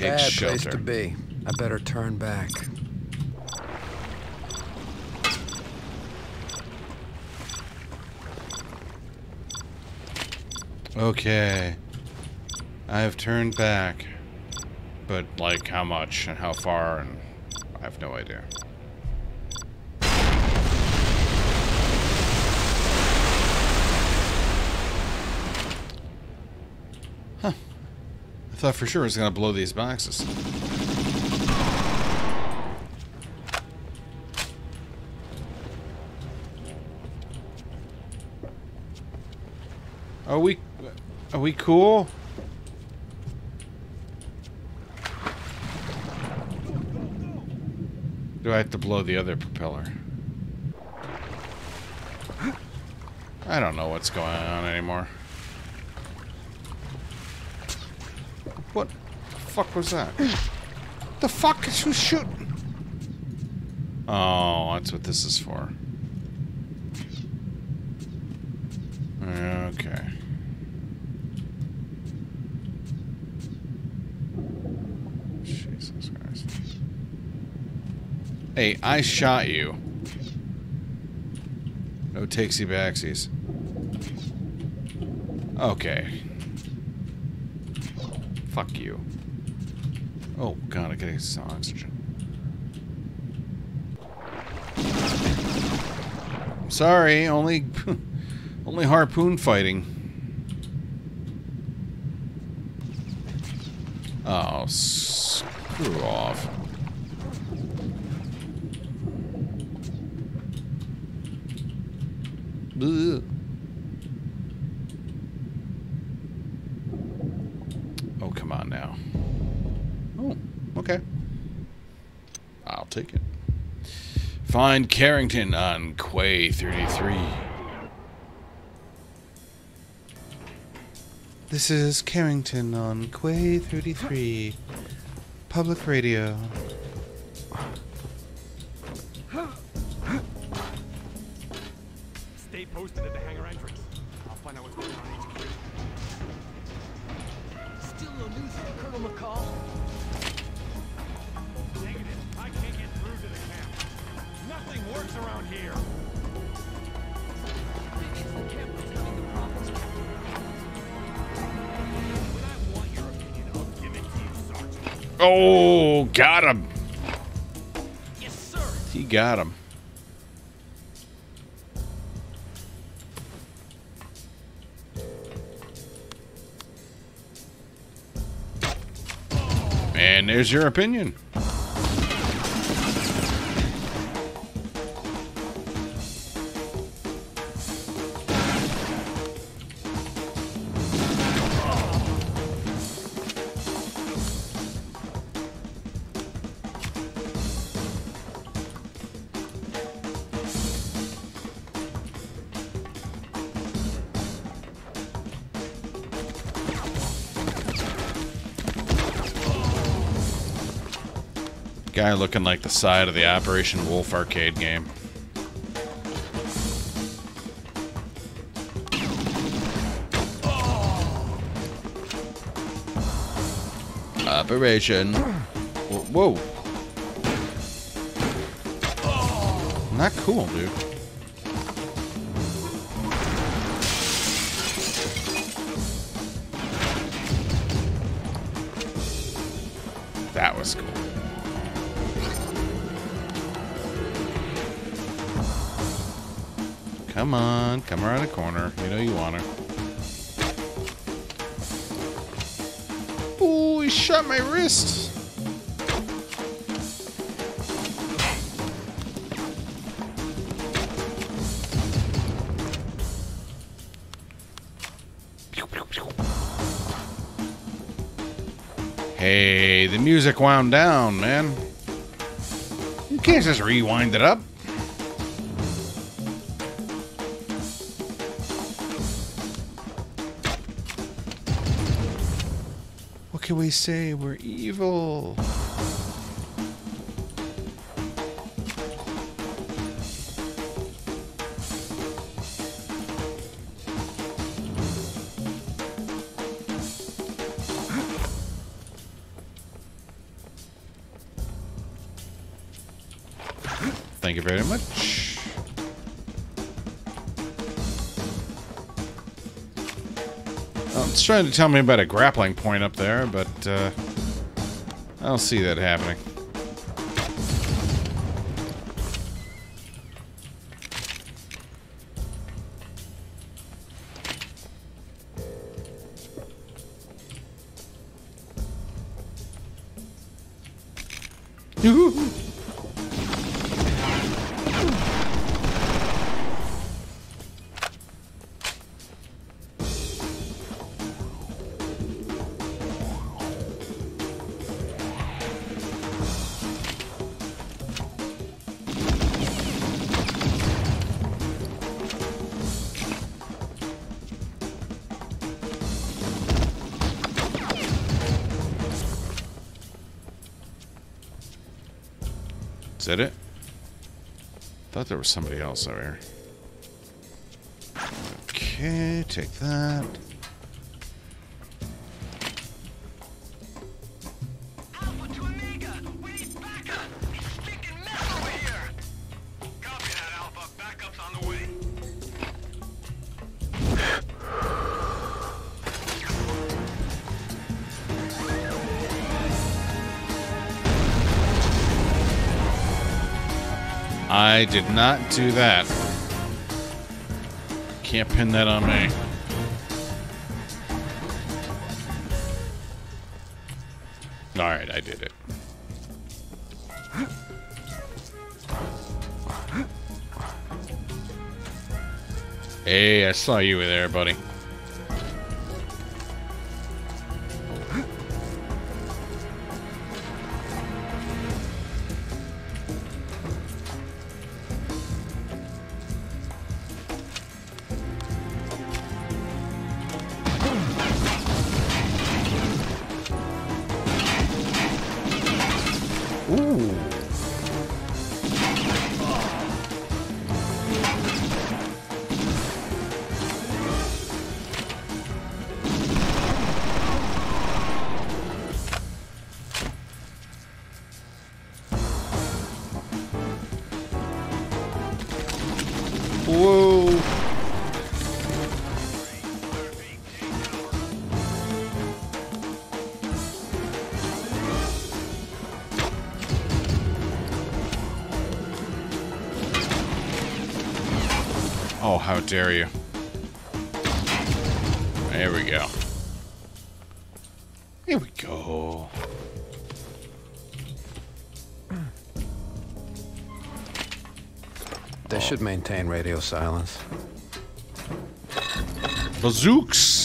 Take Bad shelter. place to be. I better turn back. Okay. I have turned back. But, like, how much and how far, and I have no idea. Thought for sure it was going to blow these boxes. Are we... Are we cool? Do I have to blow the other propeller? I don't know what's going on anymore. What the fuck was that? the fuck is who shooting? Oh, that's what this is for. Okay. Jesus Christ. Hey, I shot you. No takesy backsies. Okay. Fuck you. Gotta some oxygen. Sorry, only *laughs* only harpoon fighting. Oh, screw off. Ugh. Oh, come on now. Oh, okay. I'll take it. Find Carrington on Quay 33. This is Carrington on Quay 33. Public radio. Got him. And there's your opinion. Looking like the side of the Operation Wolf arcade game. Operation. Whoa. Not cool, dude. Come around the corner. You know you want to. Ooh, he shot my wrist. Hey, the music wound down, man. You can't just rewind it up. We say? We're evil. Thank you very much. It's trying to tell me about a grappling point up there, but uh, I don't see that happening. Somebody else over here. Okay, take that. I did not do that. Can't pin that on me. Alright, I did it. Hey, I saw you were there, buddy. Dare you. There we go. Here we go. They should maintain radio silence. Bazooks!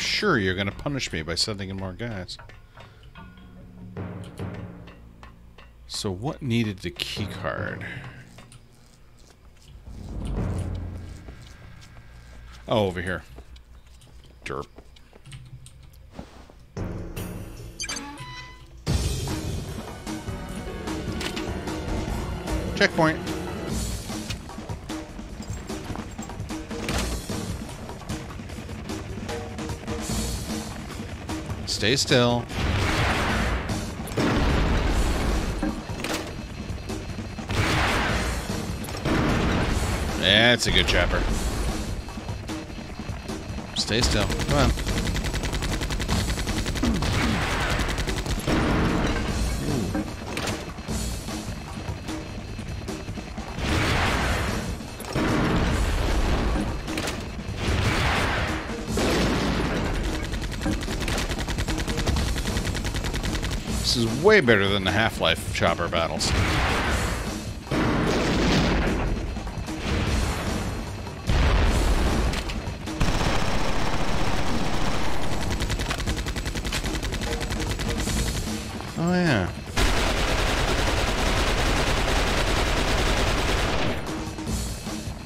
Sure you're going to punish me by sending in more guys. So what needed the key card? Oh, over here. Stay still. That's a good chopper. Stay still. Come on. way better than the Half-Life chopper battles. Oh, yeah.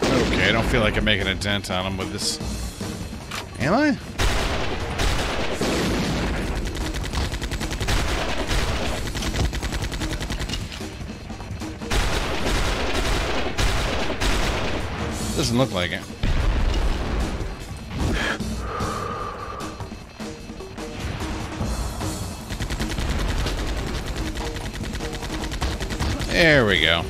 Okay, I don't feel like I'm making a dent on him with this. Am I? Doesn't look like it. There we go.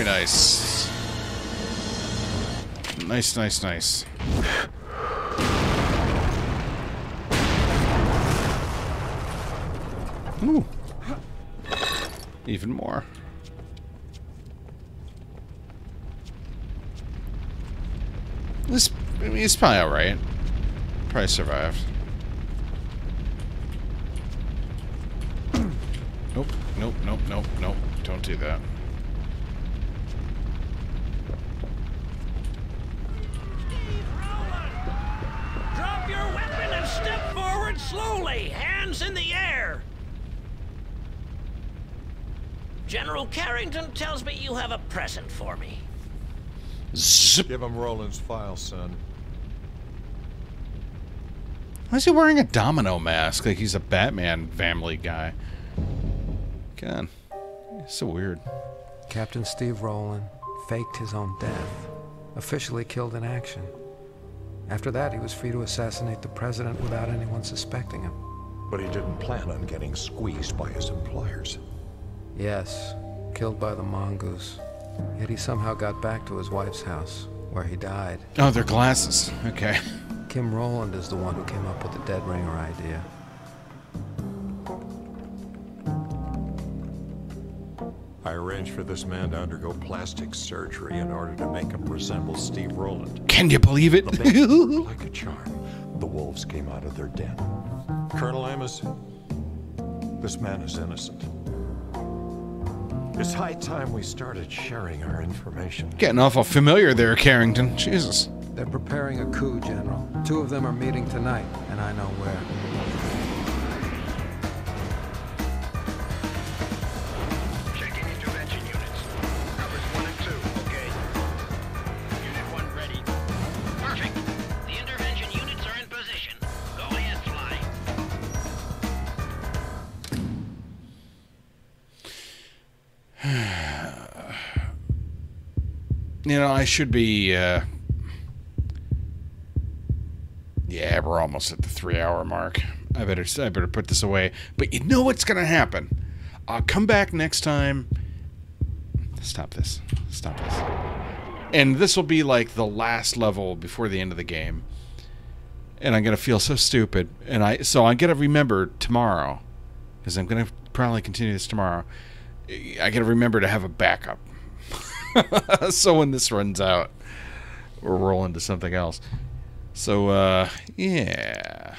Very nice. Nice, nice, nice. Ooh. Even more. This, I mean, it's probably alright. Probably survived. Nope, nope, nope, nope, nope. Don't do that. Drop your weapon and step forward slowly, hands in the air. General Carrington tells me you have a present for me. Zip. Give him Rowland's file, son. Why is he wearing a domino mask? Like he's a Batman family guy. God. it's So weird. Captain Steve Rowland faked his own death, officially killed in action. After that, he was free to assassinate the president without anyone suspecting him. But he didn't plan on getting squeezed by his employers. Yes, killed by the mongoose. Yet he somehow got back to his wife's house, where he died. Oh, they're glasses. Okay. Kim Rowland is the one who came up with the dead ringer idea. I arranged for this man to undergo plastic surgery in order to make him resemble Steve Rowland. Can you believe it? The man worked *laughs* like a charm. The wolves came out of their den. Colonel Amos, this man is innocent. It's high time we started sharing our information. Getting awful familiar there, Carrington. Jesus. They're preparing a coup, General. Two of them are meeting tonight, and I know where. You know, I should be, uh... Yeah, we're almost at the three-hour mark. I better, I better put this away. But you know what's gonna happen? I'll come back next time. Stop this. Stop this. And this will be like the last level before the end of the game. And I'm gonna feel so stupid. And I, so I'm gonna remember tomorrow, because I'm gonna probably continue this tomorrow. I gotta remember to have a backup. *laughs* so when this runs out, we'll roll into something else. So, uh, yeah.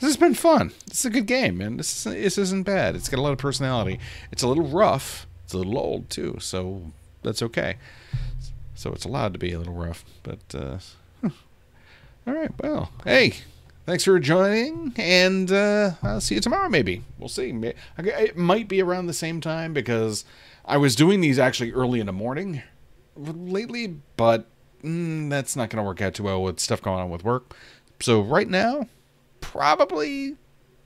This has been fun. It's a good game, man. This, this isn't bad. It's got a lot of personality. It's a little rough. It's a little old, too, so that's okay. So it's allowed to be a little rough, but, uh, huh. all right, well, hey, thanks for joining, and uh, I'll see you tomorrow, maybe. We'll see. It might be around the same time because I was doing these actually early in the morning lately, but mm, that's not going to work out too well with stuff going on with work. So right now, probably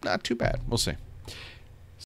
not too bad. We'll see.